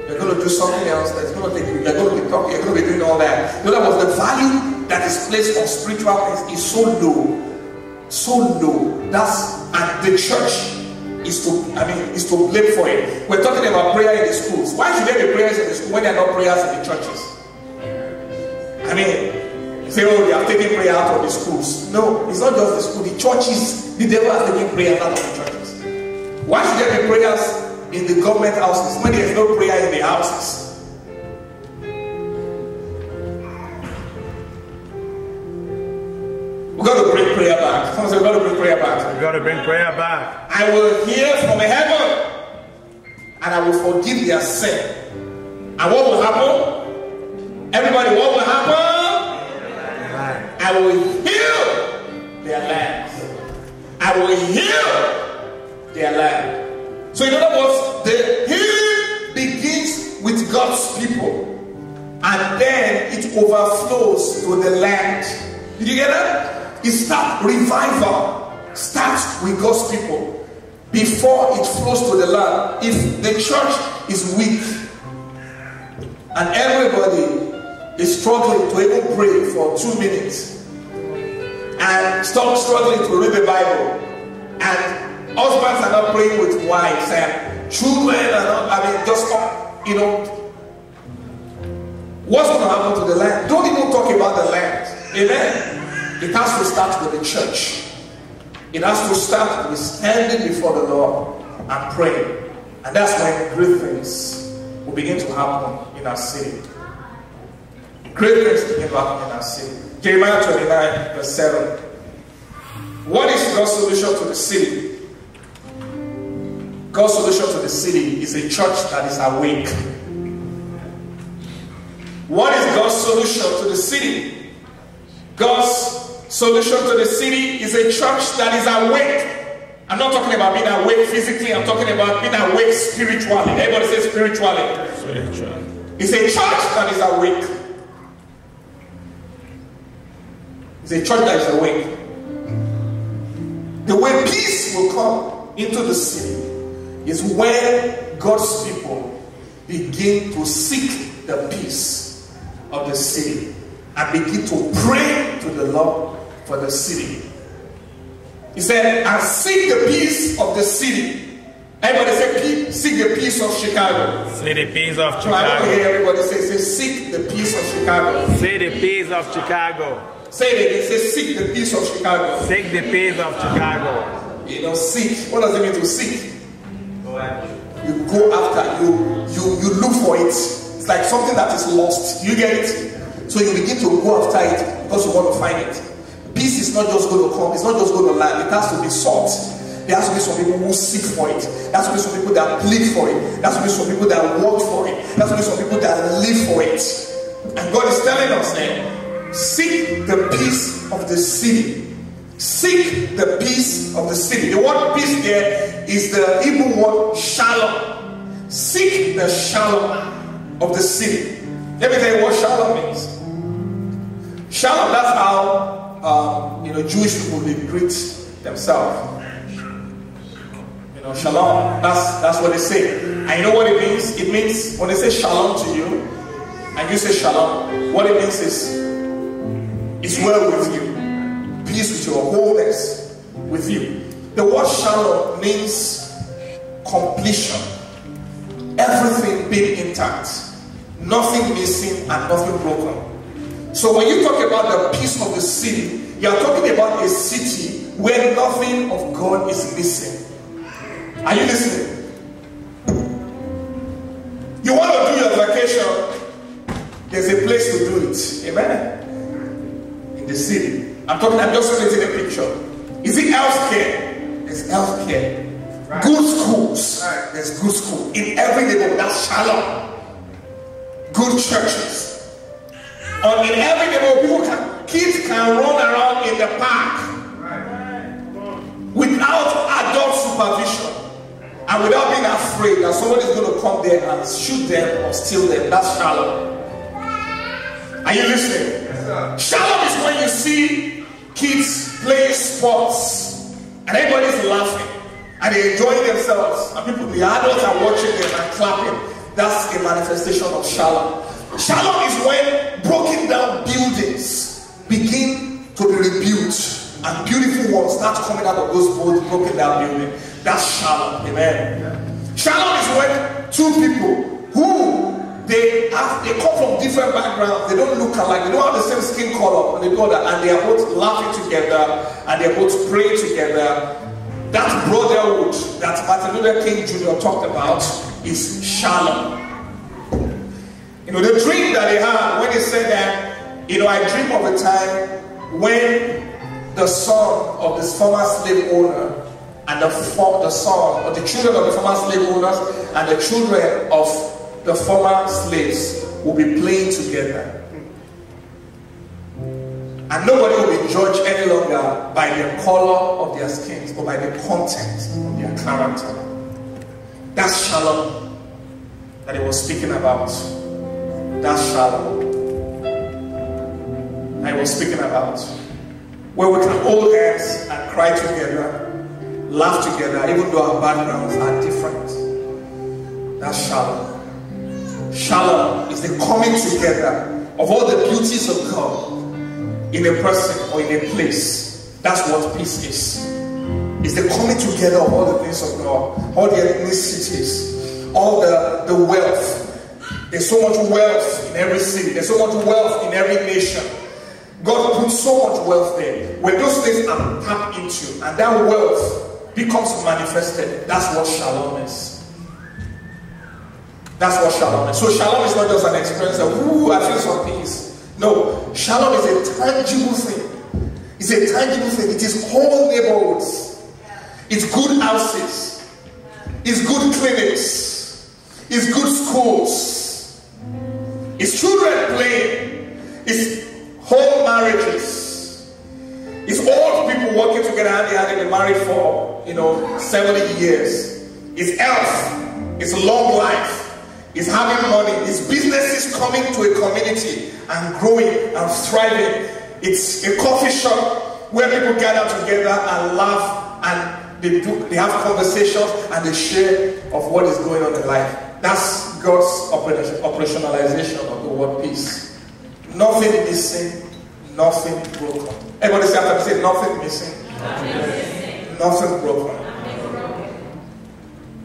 You're going to do something else that's going to take you, you're going to be talking, you're going to be doing all that. In other words, the value that is placed on spiritual things is so low. So low. That's, and the church is to, I mean, is to blame for it. We're talking about prayer in the schools. Why should there be prayers in the school when there are not prayers in the churches? I mean, say, oh, they are taking prayer out of the schools. No, it's not just the school. The churches, the devil has taken prayer out of the churches. Why should there be prayers in the government houses when there is no prayer in the houses? We've got to bring prayer back. Someone say, we've got to bring prayer back. We've got to bring prayer back. I will hear from heaven and I will forgive their sin. And what will happen? Everybody, what will happen? I will heal their land. I will heal their land. So, in other words, the healing begins with God's people and then it overflows to the land. Did you get that? It starts revival starts with God's people before it flows to the land. If the church is weak and everybody is struggling to even pray for two minutes and stop struggling to read the Bible and husbands are not praying with wives and children are not, I mean, just, uh, you know, what's going to happen to the land? Don't even talk about the land. Amen. It has to start with the church. It has to start with standing before the Lord and praying. And that's when great things will begin to happen in our city. Great things begin to happen in our city. Jeremiah 29, verse 7. What is God's solution to the city? God's solution to the city is a church that is awake. What is God's solution to the city? God's solution to the city is a church that is awake. I'm not talking about being awake physically, I'm talking about being awake spiritually. Everybody say spiritually. Spiritual. It's a church that is awake. It's a church that is awake. The way peace will come into the city is when God's people begin to seek the peace of the city and begin to pray to the Lord for the city. He said, and seek the peace of the city. Everybody say, seek the peace of Chicago. Say the peace of So I Chicago. hear everybody say, say, seek the peace of Chicago. Say the peace of Chicago. Say it again, say, seek the peace of Chicago. Seek the peace of Chicago. You know, seek. What does it mean to seek? You go after, you you you look for it. It's like something that is lost. You get it? So you begin to go after it because you want to find it. Peace is not just going to come, it's not just going to land, it has to be sought. There has to be some people who seek for it. There has to be some people that plead for it. There has to be some people that work for it. There has to be some people that live for it. And God is telling us now, seek the peace of the city. Seek the peace of the city. The word peace there is the Hebrew word shalom. Seek the shalom of the city. Let me tell you what shalom means. Shalom, that's how um, you know Jewish people they greet themselves. You know, shalom, that's that's what they say. And you know what it means? It means when they say shalom to you, and you say shalom, what it means is it's well with you. Peace with your wholeness with you. The word shalom means completion. Everything being intact. Nothing missing and nothing broken. So when you talk about the peace of the city, you are talking about a city where nothing of God is missing. Are you listening? You want to do your vacation, there's a place to do it. Amen. In the city. I'm talking, I'm just painting a picture. Is it healthcare? There's healthcare. Good schools. There's good school. In every neighborhood, that's shalom. Good churches. Or in every neighborhood, people can, kids can run around in the park without adult supervision and without being afraid that somebody is going to come there and shoot them or steal them. That's shalom. Are you listening? Yes, shalom is when you see kids playing sports and everybody's laughing and they're enjoying themselves and people, the adults are watching them and clapping. That's a manifestation of shalom. Shalom is when broken down buildings begin to be rebuilt and beautiful ones start coming out of those broken down buildings. That's shalom. Amen. Shalom is when two people who they have they come from different backgrounds, they don't look alike, they don't have the same skin color and they go that, and they are both laughing together and they are both praying together. That brotherhood that Martin Luther King Jr. talked about is shalom. You know, the dream that he had when he said that, you know, I dream of a time when the son of this former slave owner and the, the son or the children of the former slave owners and the children of the former slaves will be playing together. And nobody will be judged any longer by the color of their skins or by the content of their character. That's shalom that he was speaking about. That's shalom. I was speaking about. Where we can hold hands and cry together laugh together, even though our backgrounds are different. That's shalom. Shalom is the coming together of all the beauties of God in a person or in a place. That's what peace is. It's the coming together of all the things of God, all the ethnicities, all the, the wealth. There's so much wealth in every city, there's so much wealth in every nation. God put so much wealth there. When those things are tapped into, and that wealth becomes manifested. That's what shalom is. That's what shalom is. So shalom is not just an experience of, ooh, I feel some peace. No, shalom is a tangible thing. It's a tangible thing. It is whole neighborhoods. It's good houses. It's good clinics. It's good schools. It's children playing. It's whole marriages. It's old people working together and they have been married for, you know, 70 years. It's health. It's a long life. It's having money. It's businesses coming to a community and growing and thriving. It's a coffee shop where people gather together and laugh and they, do, they have conversations and they share of what is going on in life. That's God's operationalization of the word peace. Nothing missing, nothing broken. Everybody say after say nothing missing, nothing, missing. nothing broken.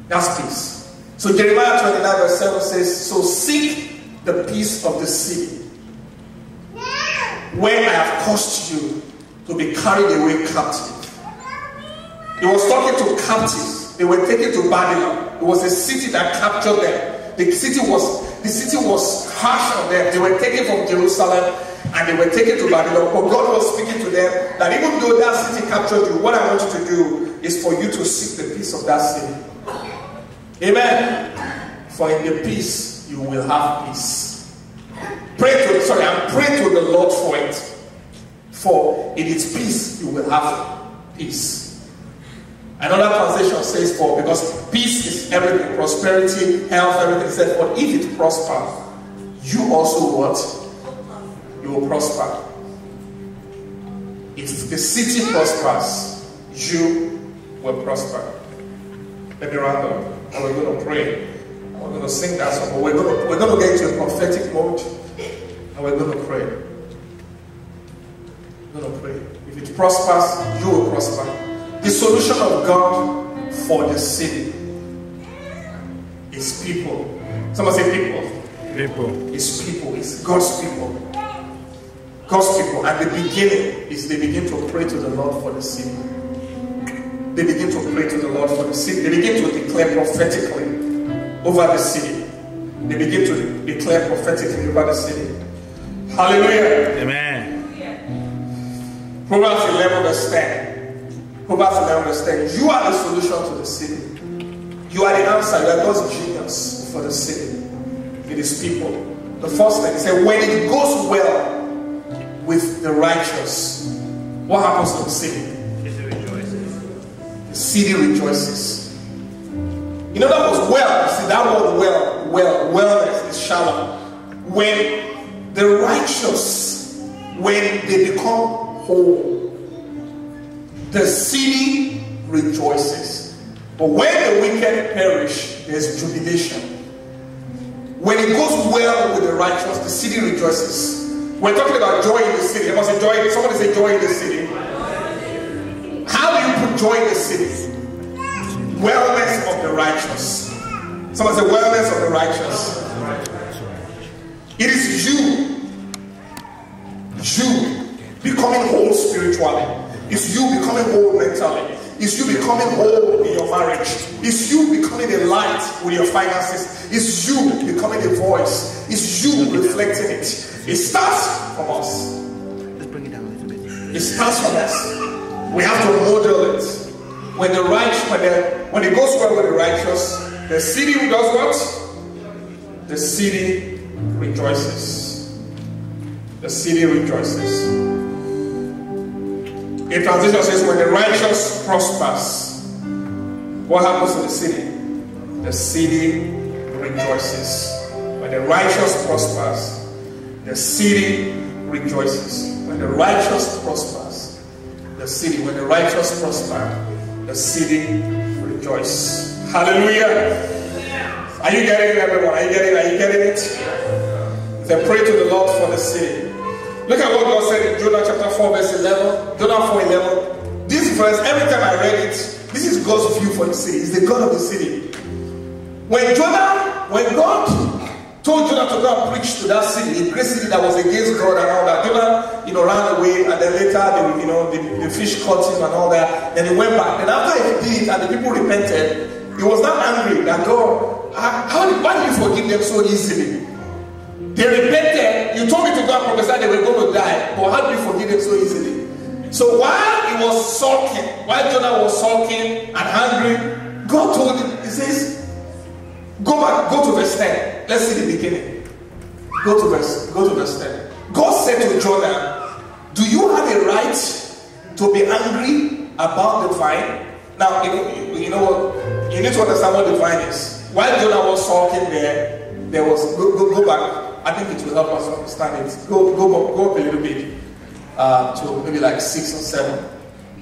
That's peace. So Jeremiah 29 verse 7 says, So seek the peace of the city where I have caused you to be carried away captive. He was talking to captives. They were taken to Babylon. It was a city that captured them. The city was the city was harsh on them. They were taken from Jerusalem and they were taken to Babylon. But God was speaking to them that even though that city captured you, what I want you to do is for you to seek the peace of that city. Amen. For in the peace you will have peace. Pray to sorry, I'm praying to the Lord for it. For in its peace you will have peace. Another translation says for because peace is everything, prosperity, health, everything. Said but if it prospers, you also what? You will prosper. If the city prospers, you will prosper. Let me round up. And we're going to pray. We're going to sing that song. But we're going to, we're going to get into a prophetic mode. And we're going to pray. We're going to pray. If it prospers, you will prosper. The solution of God for the city is people. Someone say people. People. It's people. It's God's people. God's people. At the beginning is they begin to pray to the Lord for the city. They begin to pray to the Lord for the city. They begin to declare prophetically over the city. They begin to declare prophetically over the city. Hallelujah. Amen. Proverbs 11 verse 10. Proverbs 11 verse 10. You are the solution to the city. You are the answer. You are God's genius for the city. It is people. The first thing, he said, when it goes well with the righteous, what happens to the city? City rejoices. You know that was well. See that word well, well, wellness is shalom. When the righteous, when they become whole, the city rejoices. But when the wicked perish, there's jubilation. When it goes well with the righteous, the city rejoices. We're talking about joy in the city. I must say joy. Somebody say joy in the city. How do you put joy in the city? Wellness of the righteous. Someone say wellness of the righteous. It is you, you becoming whole spiritually. It's you becoming whole mentally. It's you becoming whole in your marriage. It's you becoming a light with your finances. It's you becoming a voice. It's you reflecting it. It starts from us. Let's bring it down a little bit. It starts from us. We have to model it. When the righteous, when the when it goes well with the righteous, the city does what? The city rejoices. The city rejoices. A translation says, when the righteous prospers, what happens to the city? The city rejoices. When the righteous prospers, the city rejoices. When the righteous prospers, city, when the righteous prosper, the city rejoices. Hallelujah. Are you getting it, everyone? Are you getting it? Are you getting it? Say, pray to the Lord for the city. Look at what God said in Jonah chapter 4, verse 11. Jonah 4 11. This verse, every time I read it, this is God's view for the city. He's the God of the city. When Jonah, when God told Jonah to go and preach to that city, a great city that was against God and all that, Jonah, you know, ran away and then later, the, you know, the, the fish caught him and all that. Then he went back. And after he did it and the people repented, he was not angry that God, how, did, why did you forgive them so easily? They repented. You told me to go and prophesy they were going to die. But how did you forgive them so easily? So while he was sulking, while Jonah was sulking and angry, God told him, He says, Go back, go to verse 10. Let's see the beginning. Go to verse, go to verse 10. God said to Jonah, Do you have a right to be angry about the vine? Now, you know, you know what? You need to understand what the vine is. While Jonah was talking there, there was go, go, go back. I think it will help us understand it. Go, go, go, up a little bit uh, to maybe like six or seven.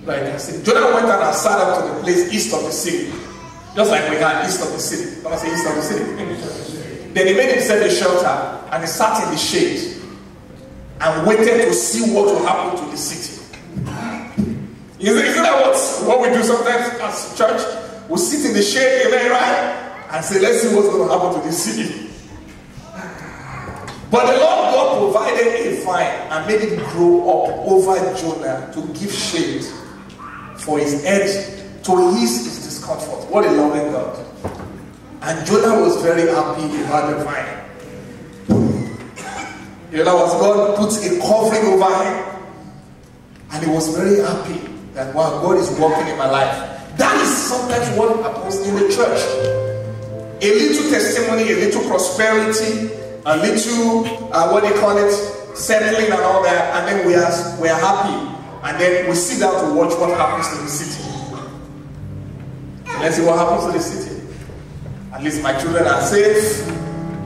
Like I Jonah went and sat up to the place east of the city, just like we had east of the city. I say east of the city, then he made himself a shelter and he sat in the shade and waited to see what will happen to the city. Isn't, isn't that what, what we do sometimes as church? We sit in the shade, amen, right? And say, let's see what's going to happen to this city. But the Lord God provided a vine and made it grow up over Jonah to give shade for his head to his discomfort. What a loving God. And Jonah was very happy about the vine. You know, was God put a covering over him. And he was very happy that wow, God is working in my life. That is sometimes what happens in the church. A little testimony, a little prosperity, a little uh, what do you call it, settling and all that, and then we are we are happy, and then we sit down to watch what happens to the city. Let's see what happens to the city. At least my children are safe.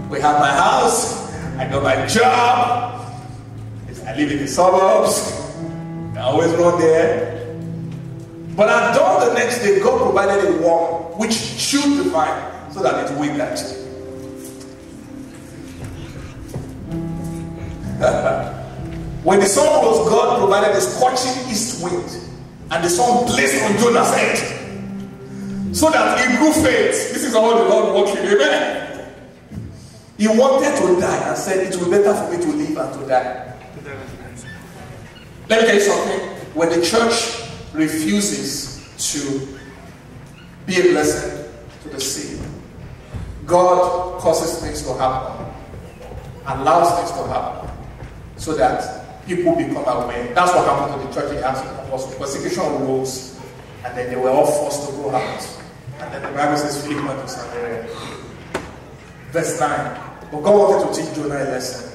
We have my house. I got my job. I live in the suburbs. I always run there. But at dawn the next day, God provided a worm which chewed the vine so that it withered. when the sun rose, God provided a scorching east wind, and the sun blazed on Jonah's head so that he grew faith, This is how the Lord working. Amen. He wanted to die and said, It will be better for me to live and to die. Let me tell you something. When the church refuses to be a blessing to the city, God causes things to happen, allows things to happen, so that people become aware. That's what happened to the church in Acts. Persecution rose, and then they were all forced to go out. And then the Bible says Philip went to Samaria. Verse 9. But God wanted to teach Jonah a lesson.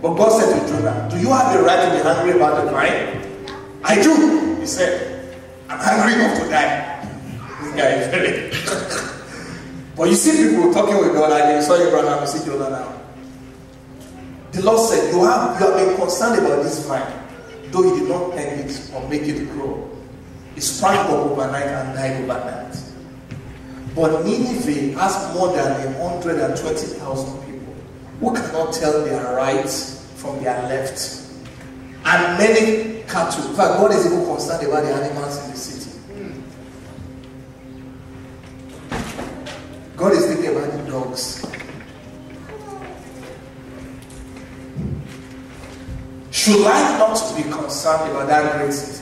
But God said to Jonah, Do you have the right to be angry about the vine? I do. He said, I'm angry enough to die. This guy is very. but you see people talking with God like, saw Abraham, you see Jonah now. The Lord said, You have, you have been concerned about this vine, though you did not tend it or make it grow. It sprang up overnight and died overnight. But Nineveh has more than 120,000 people who cannot tell their right from their left. And many cattle. In fact, God is even concerned about the animals in the city. God is thinking about the dogs. Should I not be concerned about that great?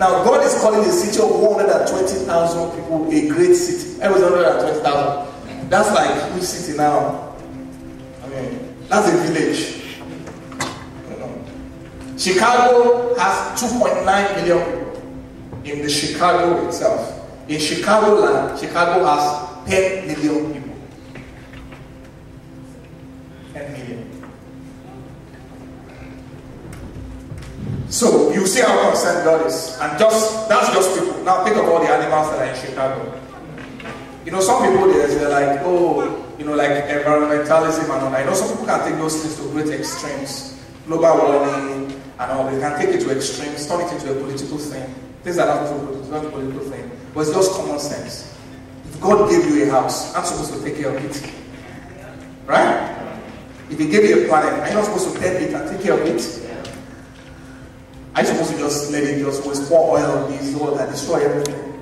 Now, God is calling the city of 120,000 people a great city. It was 120,000. That's like which city now? I mean, that's a village. Chicago has 2.9 million people in the Chicago itself. In Chicago land, Chicago has 10 million people. 10 million. So you see how concerned God is. And just that's just people. Now think of all the animals that are in Chicago. You know, some people they're like, oh, you know, like environmentalism and all that. You know, some people can take those things to great extremes. Global warming and all. They can take it to extremes, turn it into a political thing. Things that are to not a political thing. But it's just common sense. If God gave you a house, I'm supposed to take care of it. Right? If He gave you a planet, are you not supposed to tend it and take care of it? You supposed to just let it just always pour oil on these all that destroy everything?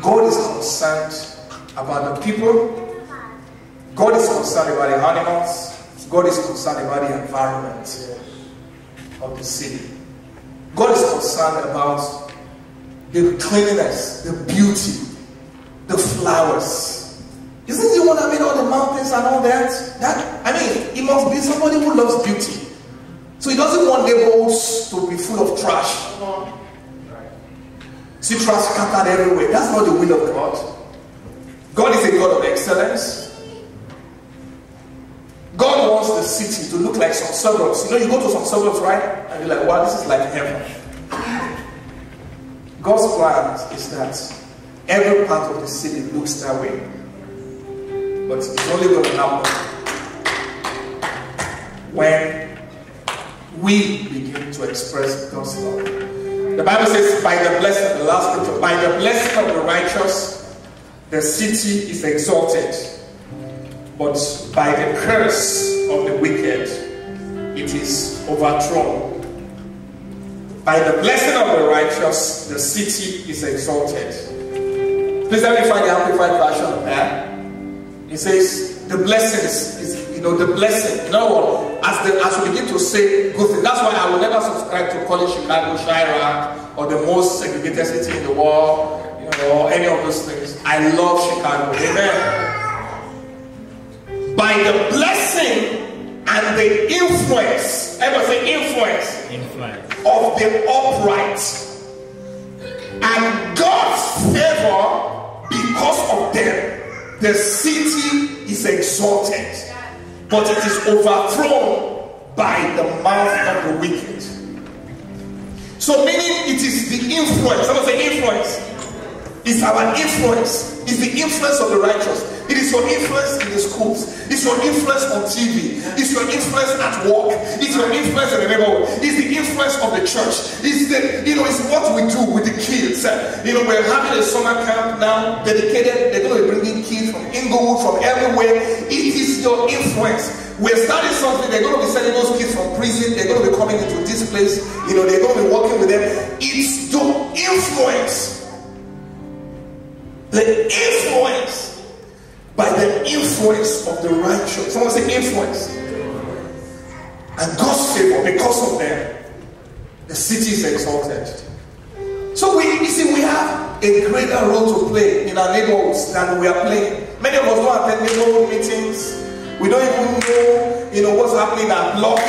God is concerned about the people. God is concerned about the animals. God is concerned about the environment of the city. God is concerned about the cleanliness, the beauty, the flowers. Isn't he one that made all the mountains and all that? That I mean, it must be somebody who loves beauty. So he doesn't want the neighborhoods to be full of trash. See trash scattered everywhere. That's not the will of God. God is a God of excellence. God wants the city to look like some suburbs. You know, you go to some suburbs, right? And you're like, wow, this is like heaven. God's plan is that every part of the city looks that way. But it's only going to happen when we begin to express God's love. The Bible says, by the blessing, the last scripture, by the blessing of the righteous, the city is exalted. But by the curse of the wicked, it is overthrown. By the blessing of the righteous, the city is exalted. Please let me find the amplified version of that. It says, the blessing is, is know, the blessing. You know what? As, the, as we begin to say good things, that's why I will never subscribe to calling Chicago Chiraq or the most segregated city in the world, you know, or any of those things. I love Chicago. Amen by the blessing and the influence, ever say influence, Influence. of the upright and God's favor because of them, the city is exalted, but it is overthrown by the mouth of the wicked. So, meaning it is the influence, someone say influence, it's our influence, it's the influence of the righteous It is your influence in the schools. It's your influence on TV. It's your influence at work. It's your influence in the neighborhood. It's the influence of the church. It's the, you know, it's what we do with the kids. Uh, You know, we're having a summer camp now dedicated. They're going to be bringing kids from Englewood, from everywhere. It is your influence. We're starting something. They're going to be sending those kids from prison. They're going to be coming into this place. You know, they're going to be working with them. It's your influence. The influence by the influence of the righteous. Someone say influence. And God's favor because of them. The city is exalted. So we you see we have a greater role to play in our neighborhoods than we are playing. Many of us don't attend neighborhood meetings. We don't even know, you know, what's happening at block.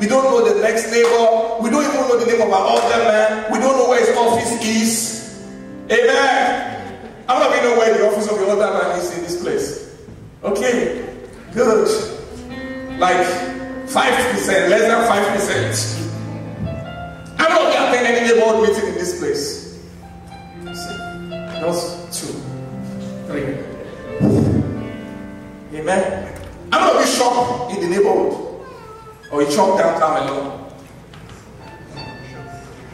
We don't know the next neighbor. We don't even know the name of our alderman. We don't know where his office is. Amen. How many of you know where the office of the alderman is in this place? Okay, good. Like five percent, less than five percent. How many of you attend any neighborhood meeting in this place? Just two, three. Amen. How many of you shop in the neighborhood? Or you shop downtown alone?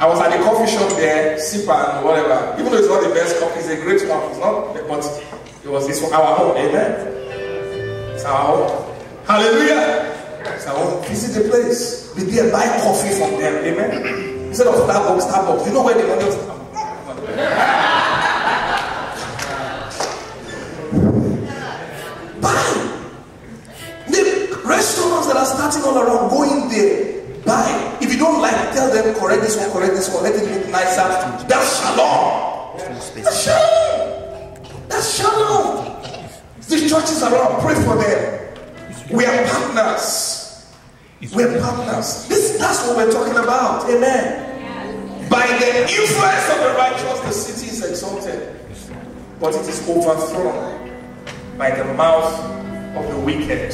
I was at the coffee shop there, sip and whatever. Even though it's not the best coffee, it's a great one. It's not, but it was this our home. Amen. It's our home. Hallelujah. It's our home. Visit the place. Be there, buy coffee from them. Amen. Instead of Starbucks, Starbucks. You know where the money Starbucks? Buy. The restaurants that are starting all around, go in there, buy. Don't like, tell them correct this one, correct this one, let it look nicer. That's shalom. That's shalom. That's shalom. The churches around, pray for them. We are partners. We're partners. This that's what we're talking about. Amen. By the influence of the righteous, the city is exalted, but it is overthrown by the mouth of the wicked.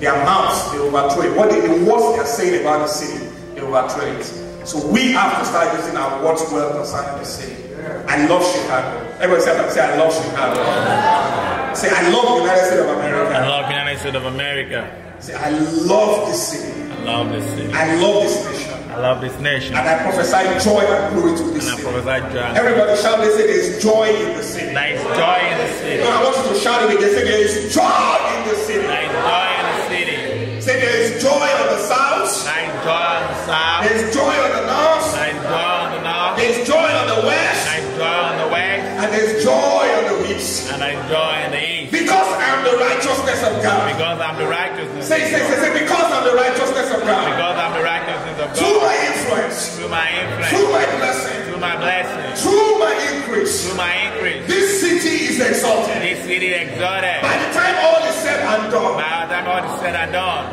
Their mouths, they overthrow it. What they, the words they are saying about the city, overthrow it. So we have to start using our words well concerning the city. I love Chicago. Everybody say, say I love Chicago. Say, I love the United States of America. I love United States of America. Say, I love this city. I love this city. I love this nation. I love this nation. And I prophesy joy and glory to this And I prophesy joy. Everybody shout, they say there's joy in the city. There is joy in the city. No, I want you to shout it again. Say there is joy in the city. There is joy in the city. Say there is joy on the south. Is joy on the south. There is joy on the north. There is joy on the north. There is joy on the west. There is joy on the west. And there is joy on the east. And there is joy in the east. Because I am the righteousness of God. Because I'm the righteousness Say, say, say, say, because I'm the righteousness of God. Because I'm the righteousness of God. Through my influence. Through my influence. Through my blessing. Through my blessing. Through my increase. Through my increase. This city is exalted. This city exalted. By the time all is said and done. By the time all is said and done.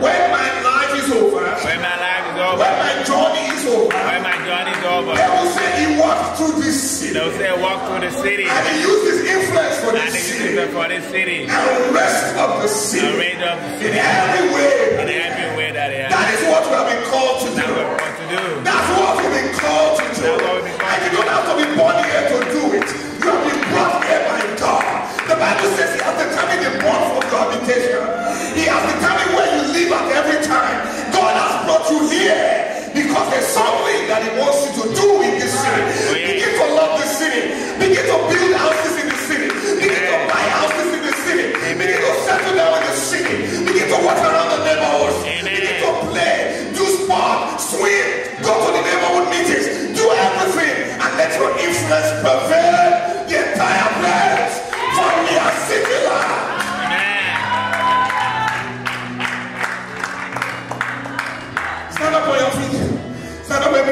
Over. They will say he walked through this city. They'll say walk through the city. And he used his influence for And this they city. it for this city. And rest of the The city. range of the In city. every way. In every way that they That have. is what we have been called to That's do. what we to do. That's what we've been called to do. That's what we've been called And you don't have to be born here to do it. You have been brought here by God. The Bible says he has determined the born for your habitation. He has determined where you live at every time. God has brought you here because there's something that he wants you to do in this city. Begin to love this city. Begin to build houses in the city. Begin to buy houses in the city. Begin to settle down in the city. Begin to walk around the neighborhoods. Begin to play, do sport, swim, go to the neighborhood meetings, do everything, and let your influence prevail the entire place from your city life.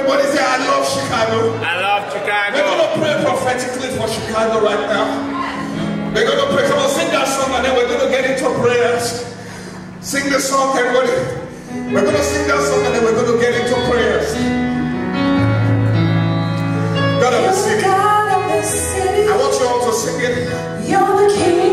Everybody. Say, I love Chicago. I love Chicago. We're going to pray prophetically for Chicago right now. We're going to pray. Come on, sing that song, and then we're going to get into prayers. Sing the song, everybody. We're going to sing that song, and then we're going to get into prayers. God of the city. God of the city, I want you all to sing it. you're the king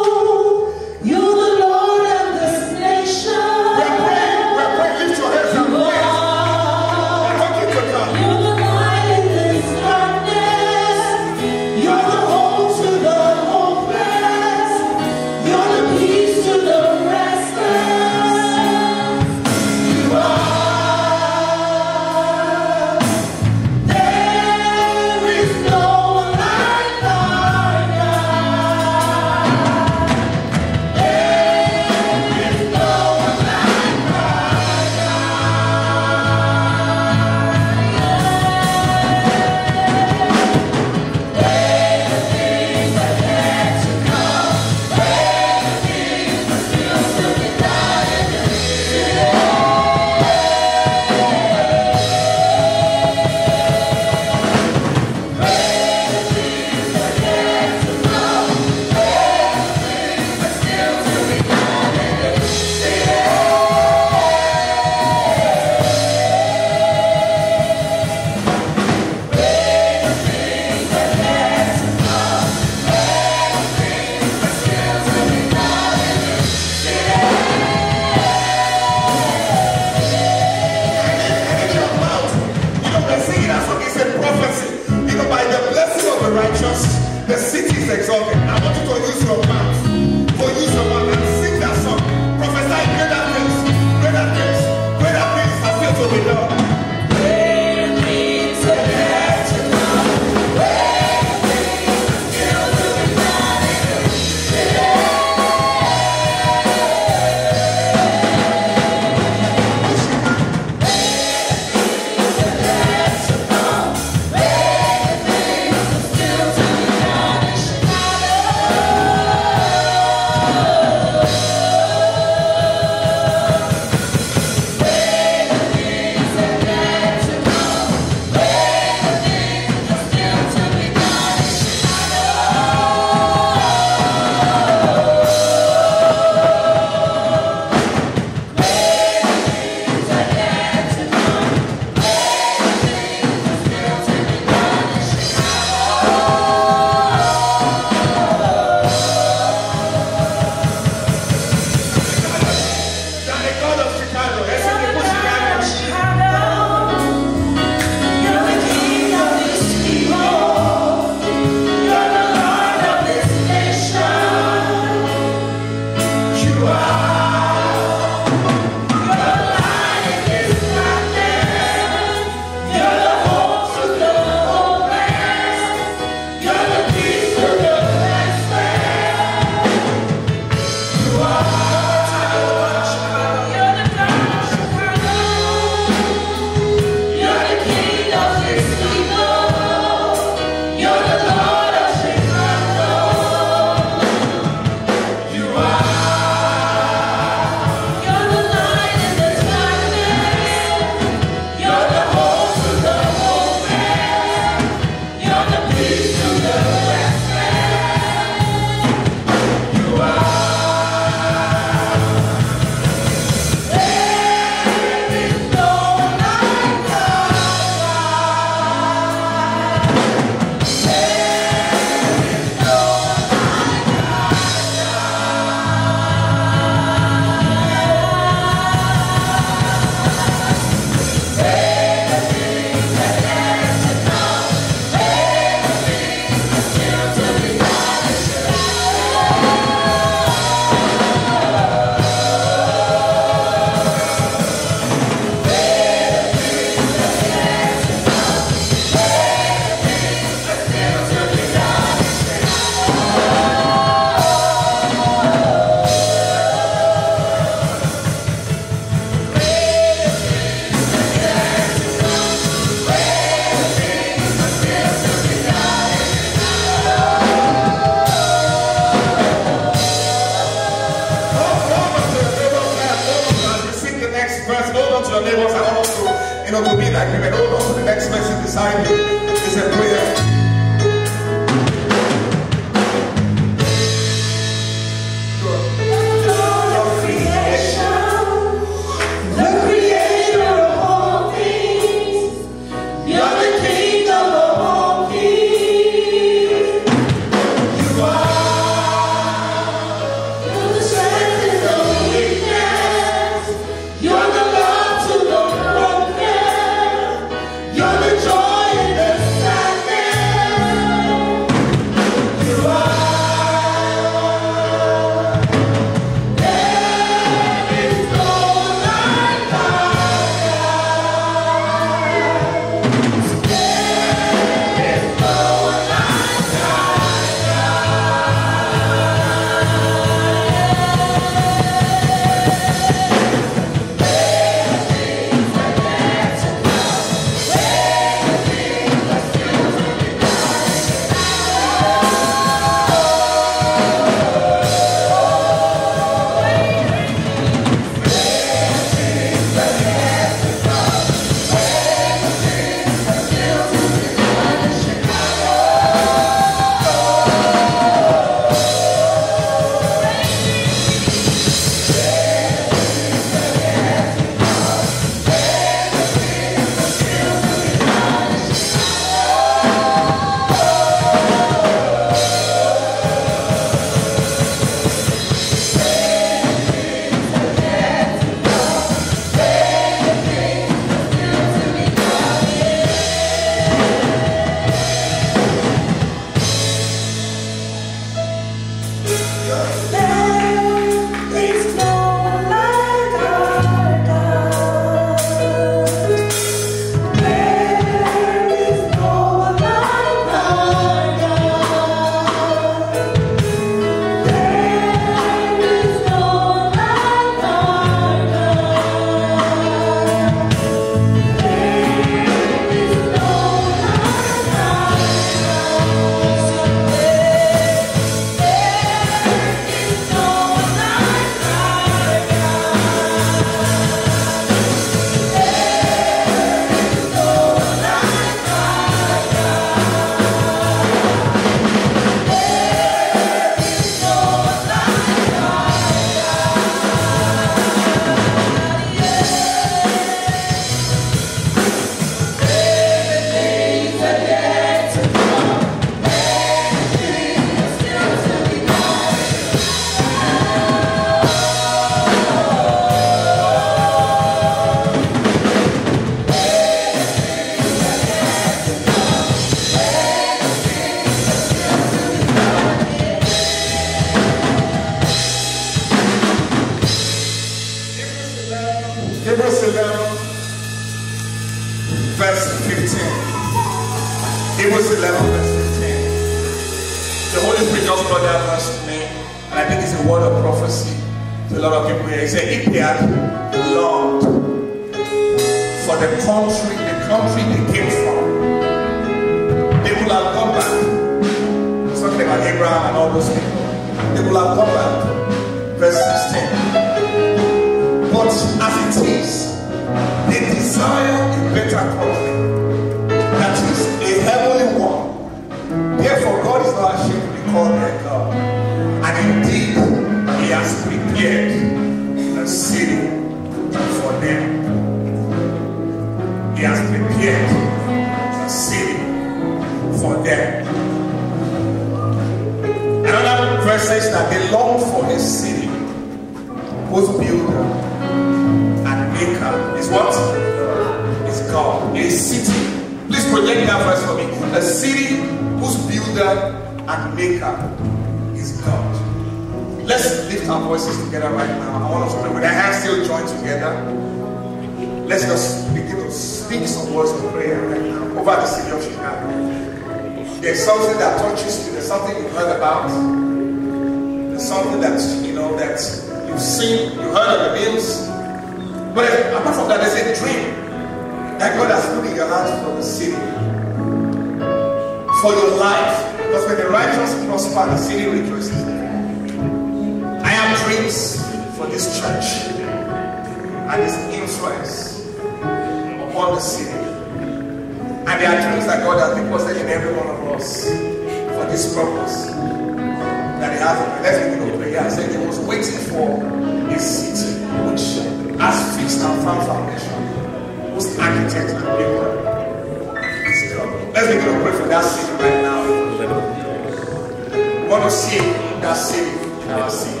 that city, in our city.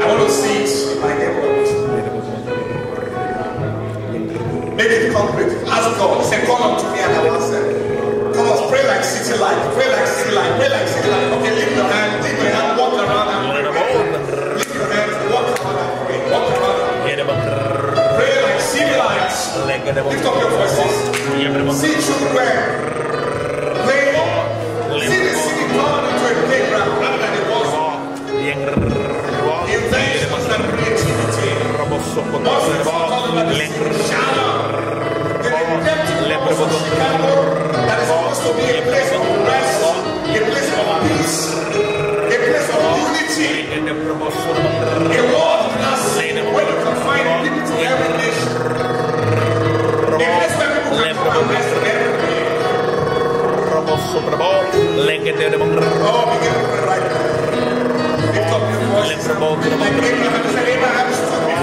I want to see it like a word. Make it concrete. Ask God. Say, come up to me and I will answer. Come on, pray like city light. Pray like city light. Pray like city light. Okay, lift your hand. Lift your hand. Walk around and pray. Lift your hand. Walk around and pray. Walk around and pray. Pray like city lights. Lift up your voices. See children. rosso conservò le le preso le preso unity. A world where you can find people. A and voice.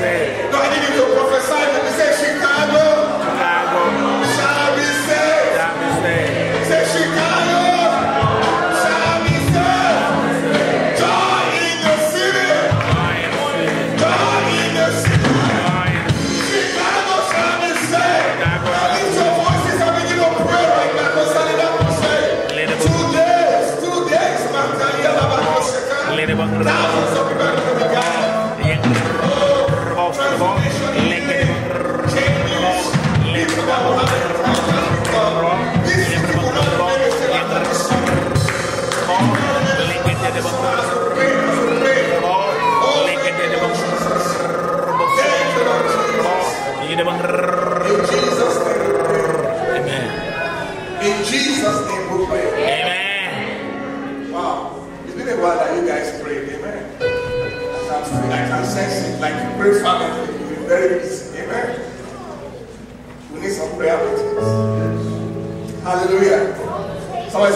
sério.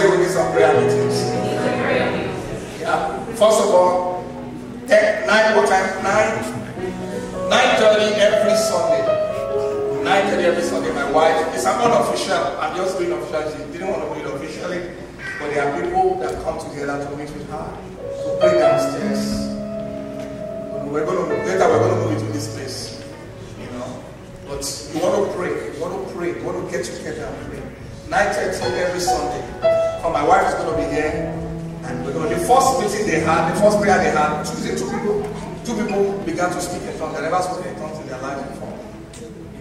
Say we need some prayer meetings. Yeah. First of all, ten, nine what time? Nine. Nine thirty every Sunday. Nine thirty every Sunday. My wife. It's an unofficial. I'm just doing official. She didn't want to do it officially, but there are people that come together to meet with her had, the first prayer they had, Tuesday, two people, two people began to speak in tongues. They never spoken in tongues in their life before.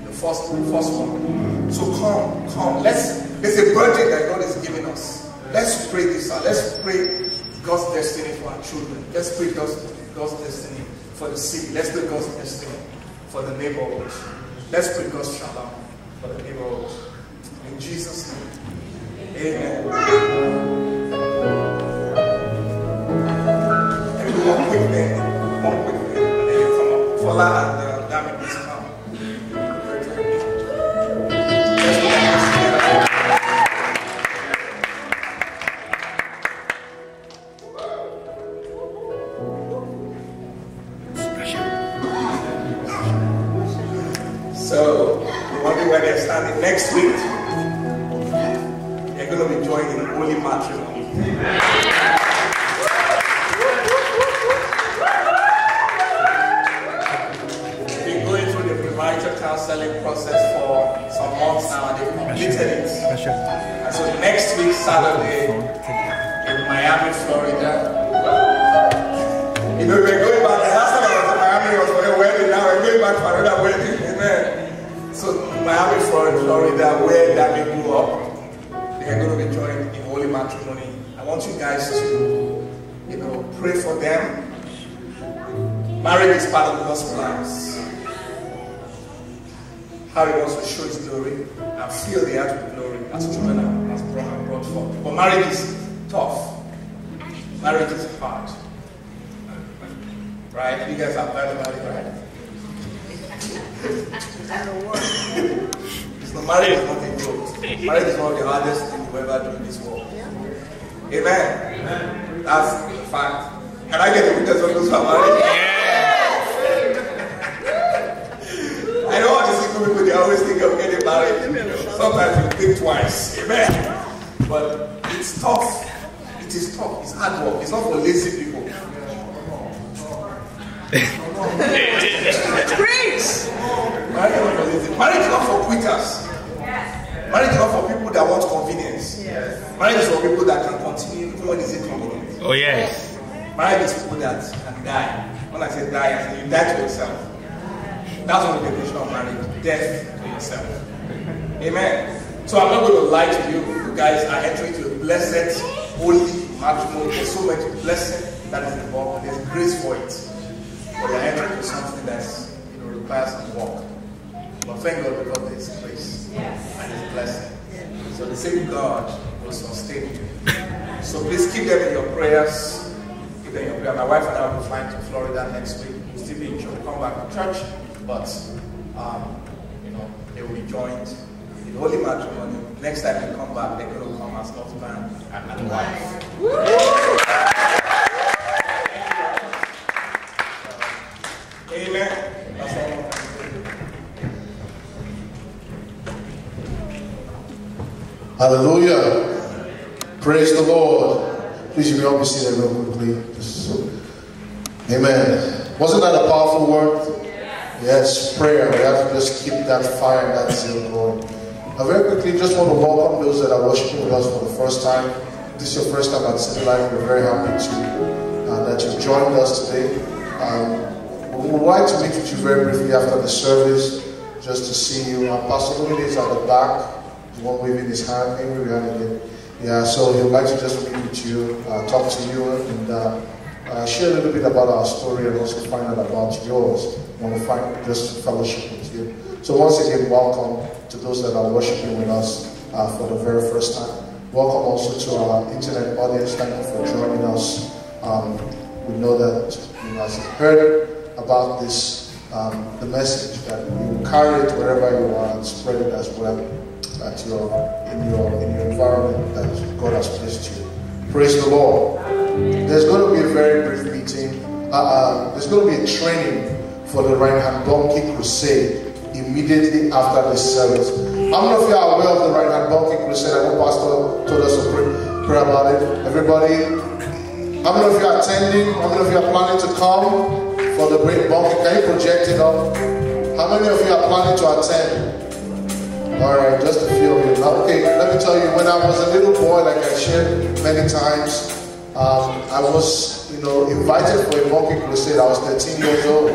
The first, the first one. So come, come. Let's, there's a burden that God is giving us. Let's pray this out. Let's pray God's destiny for our children. Let's pray God's, God's destiny for the city. Let's pray God's destiny for the neighborhood. Let's pray God's shalom for the neighborhood. In Jesus' name. Amen. You come Amen. But it's tough. It is tough. It's hard work. It's not for lazy people. Marriage is not for lazy. Marriage is not for quitters. Marriage is not for people that want convenience. Marriage is for people that can continue even when it's inconvenient. Oh, yes. Marriage is people that can die. When I say die, I say you die to yourself. That's one of the definition of marriage. Death to yourself. Amen. So I'm not going to lie to you. You guys are entering into a blessed, holy matrimony. There's so much blessing that is involved. There's grace for it. But you're entering into something that's you know requires some work. But thank God because there is grace and His blessing. So the same God will sustain you. So please keep them in your prayers. Keep them in your prayer. My wife and I will flying to Florida next week. We'll still be in church, come back to church, but um, you know they will be joined in holy matrimony. Next time they come back, they're going to come as husband and wife. Amen. All. To say. Hallelujah. Praise the Lord. Please, you can me see that real quickly. Amen. Wasn't that a powerful word? Yes, prayer. We have to just keep that fire and that zeal going. Now, very quickly, just want to welcome those that are worshiping with us for the first time. This is your first time at CityLight. We're very happy to uh, that you've joined us today. Um, we would like to meet with you very briefly after the service, just to see you. Uh, Pastor Lumini is at the back, the one waving his hand. We have again. Yeah, so he would like to just meet with you, uh, talk to you, and uh, uh, share a little bit about our story and also find out about yours. We want to find just fellowship. So once again, welcome to those that are worshiping with us uh, for the very first time. Welcome also to our internet audience. Thank you for joining us. Um, we know that you as you heard about this, um, the message that you carry it wherever you are and spread it as well at your in your in your environment that God has placed you. Praise the Lord. There's going to be a very brief meeting. Uh, uh, there's going to be a training for the Reinhard Bonnke Crusade immediately after this service. How many of you are aware of the Reinhard Bonnke Crusade? I know Pastor told us to pray, pray about it. Everybody, how many of you are attending? How many of you are planning to come for the great Bonnke? Can you project it up? How many of you are planning to attend? All right, just a few of you. Okay, let me tell you, when I was a little boy, like I shared many times, um, I was, you know, invited for a Bonnke crusade. I was 13 years old,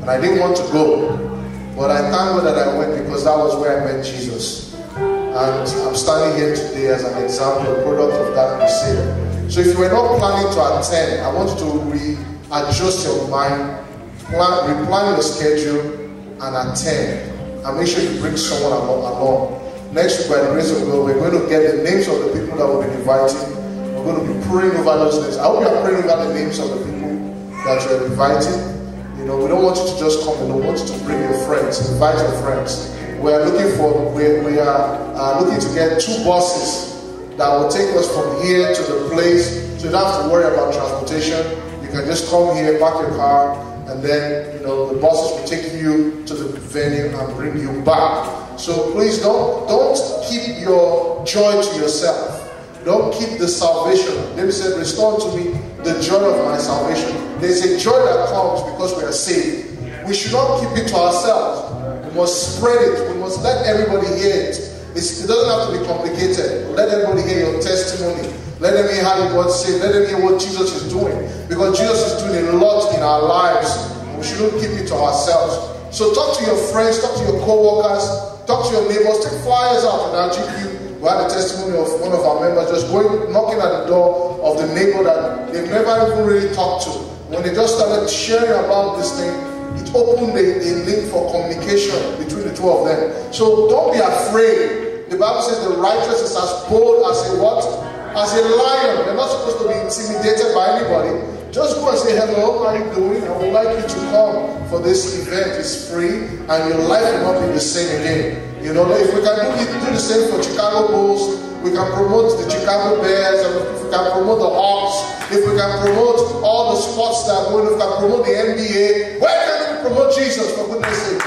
and I didn't want to go. But I thank God that I went because that was where I met Jesus. And I'm standing here today as an example, a product of that crusade. So if you were not planning to attend, I want you to readjust your mind, plan, replan your schedule, and attend. And make sure you bring someone along. Next week, by the grace of God, we're going to get the names of the people that we'll be inviting. We're going to be praying over those names. I hope you are praying over the names of the people that you're inviting. Know, we don't want you to just come alone. We want you to bring your friends, invite your friends. We are looking for, we, we are uh, looking to get two buses that will take us from here to the place. So you don't have to worry about transportation. You can just come here, park your car, and then you know the buses will take you to the venue and bring you back. So please don't don't keep your joy to yourself. Don't keep the salvation. David said, Restore to me the joy of my salvation. There's a joy that comes because we are saved. We should not keep it to ourselves. We must spread it. We must let everybody hear it. It's, it doesn't have to be complicated. Let everybody hear your testimony. Let them hear how you got saved. Let them hear what Jesus is doing. Because Jesus is doing a lot in our lives. We shouldn't keep it to ourselves. So talk to your friends, talk to your co-workers, talk to your neighbors, take flyers out in our GQ. We had a testimony of one of our members just going, knocking at the door of the neighbor that they've never even really talked to. When they just started sharing about this thing, it opened a, a link for communication between the two of them. So don't be afraid the Bible says the righteous is as bold as a what? As a lion. They're not supposed to be intimidated by anybody. Just go and say, hello, how are you doing? I would like you to come for this event. It's free and your life will not be the same again. You know, if we can do, do the same for Chicago Bulls, we can promote the Chicago Bears, and if we can promote the Hawks, if we can promote all the sports that are going, if we can promote the NBA, where can we promote Jesus for goodness sake?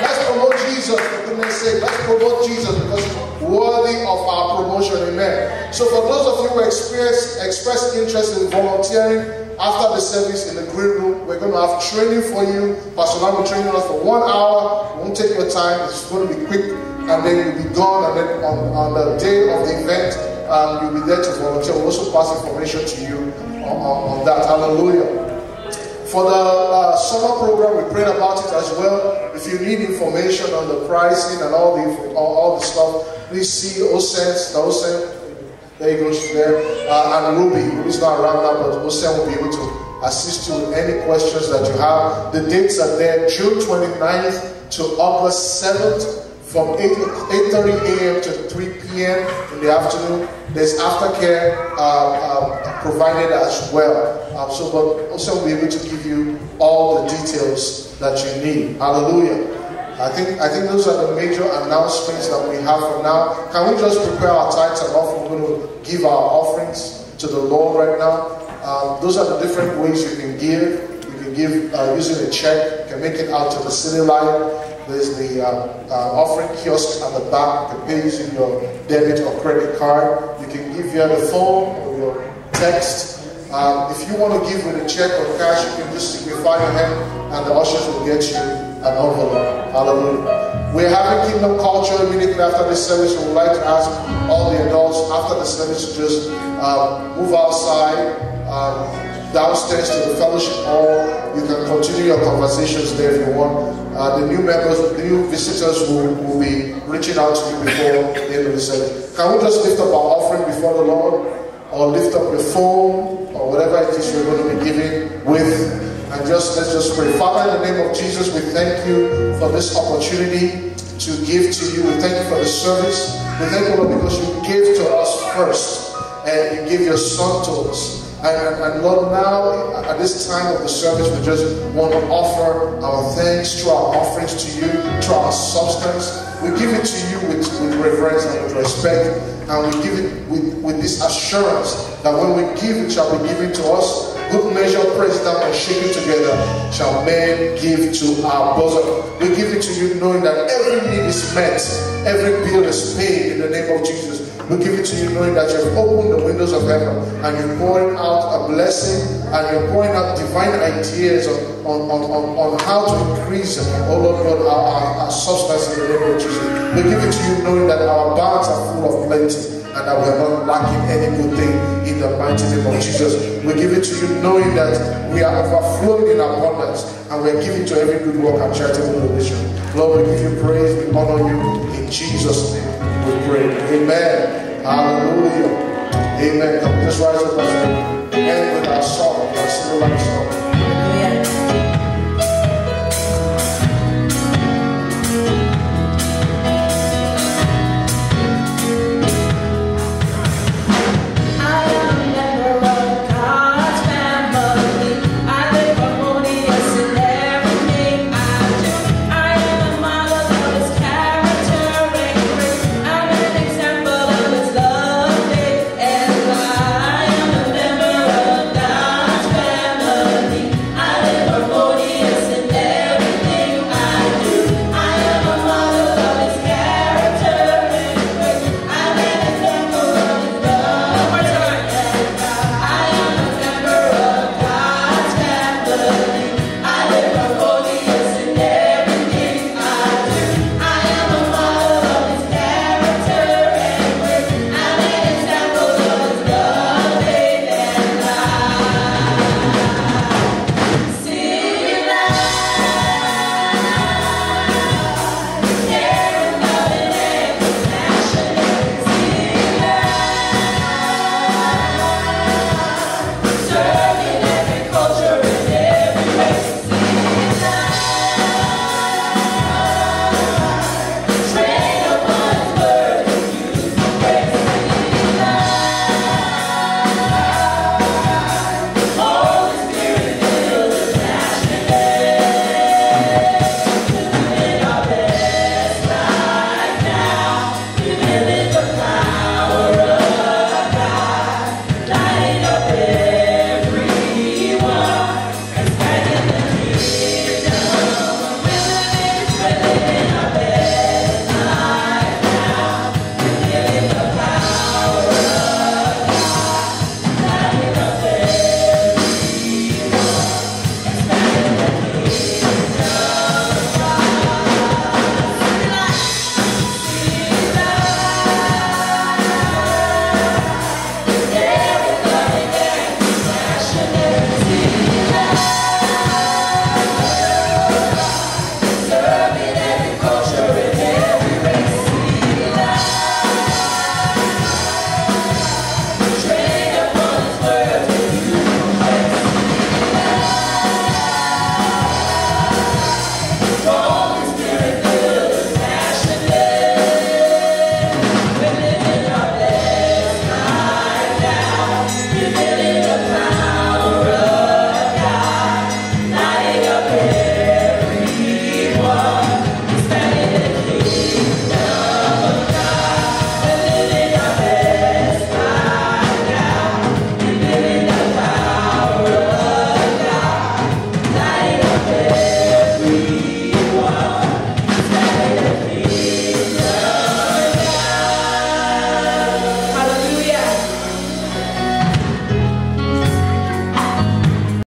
Let's promote Jesus for goodness sake. Let's promote Jesus because he's worthy of our promotion. Amen. So for those of you who express, express interest in volunteering after the service in the green room, we're going to have training for you. Pastor Lan will train us for one hour. It won't take your time. It's going to be quick. And then you'll be gone. And then on, on the day of the event, um, you'll be there to volunteer. We'll also pass information to you on, on, on that. Hallelujah. For the uh, summer program, we prayed about it as well. If you need information on the pricing and all the all, all the stuff, Please see Osense, the Osen, there you go, she's there, uh, and Ruby, who's not around now, but Osen will be able to assist you with any questions that you have. The dates are there, June 29th to August 7th from 8, 8.30 a.m. to 3 p.m. in the afternoon. There's aftercare uh, um, provided as well. Um, so, but also we'll be able to give you all the details that you need. Hallelujah. I think I think those are the major announcements that we have for now. Can we just prepare our tithes and offering? We're going to give our offerings to the Lord right now. Um, those are the different ways you can give. You can give uh, using a check. You can make it out to the CityLight. There's the uh, uh, offering kiosk at the back. You can pay using your debit or credit card. You can give via the phone or your text. Um, if you want to give with a check or cash, you can just signify your hand and the ushers will get you an. Hallelujah. We're having kingdom culture immediately after this service. We would like to ask all the adults after the service to just uh, move outside, um, downstairs to the fellowship hall. You can continue your conversations there if you want. Uh, the new members, the new visitors will, will be reaching out to you before the end of the service. Can we just lift up our offering before the Lord? Or lift up your phone or whatever it is you're going to be giving with. And just let's just pray. Father, in the name of Jesus, we thank you for this opportunity to give to you. We thank you for the service. We thank you, Lord, because you gave to us first. And you gave your son to us. And, and, and, Lord, now at this time of the service, we just want to offer our thanks to our offerings to you, to our substance. We give it to you with, with reverence and with respect. And we give it with, with this assurance that when we give, it shall be given to us. Good measure, pressed down and shaken together, shall men give to our bosom. We give it to you knowing that every need is met, every bill is paid in the name of Jesus. We give it to you knowing that you've opened the windows of heaven and you're pouring out a blessing and you're pouring out divine ideas on, on, on, on, on how to increase, oh Lord God, our, our, our substance in the name of Jesus. We give it to you knowing that our barns are full of plenty and that we are not lacking any good thing in the mighty name of Jesus. We give it to you knowing that we are overflowing in abundance and we are giving to every good work and charitable donation. Lord, we give you praise, we honor you in Jesus' name. We pray. Amen. Hallelujah. Amen. Come, just rise up we end with our song, our single song.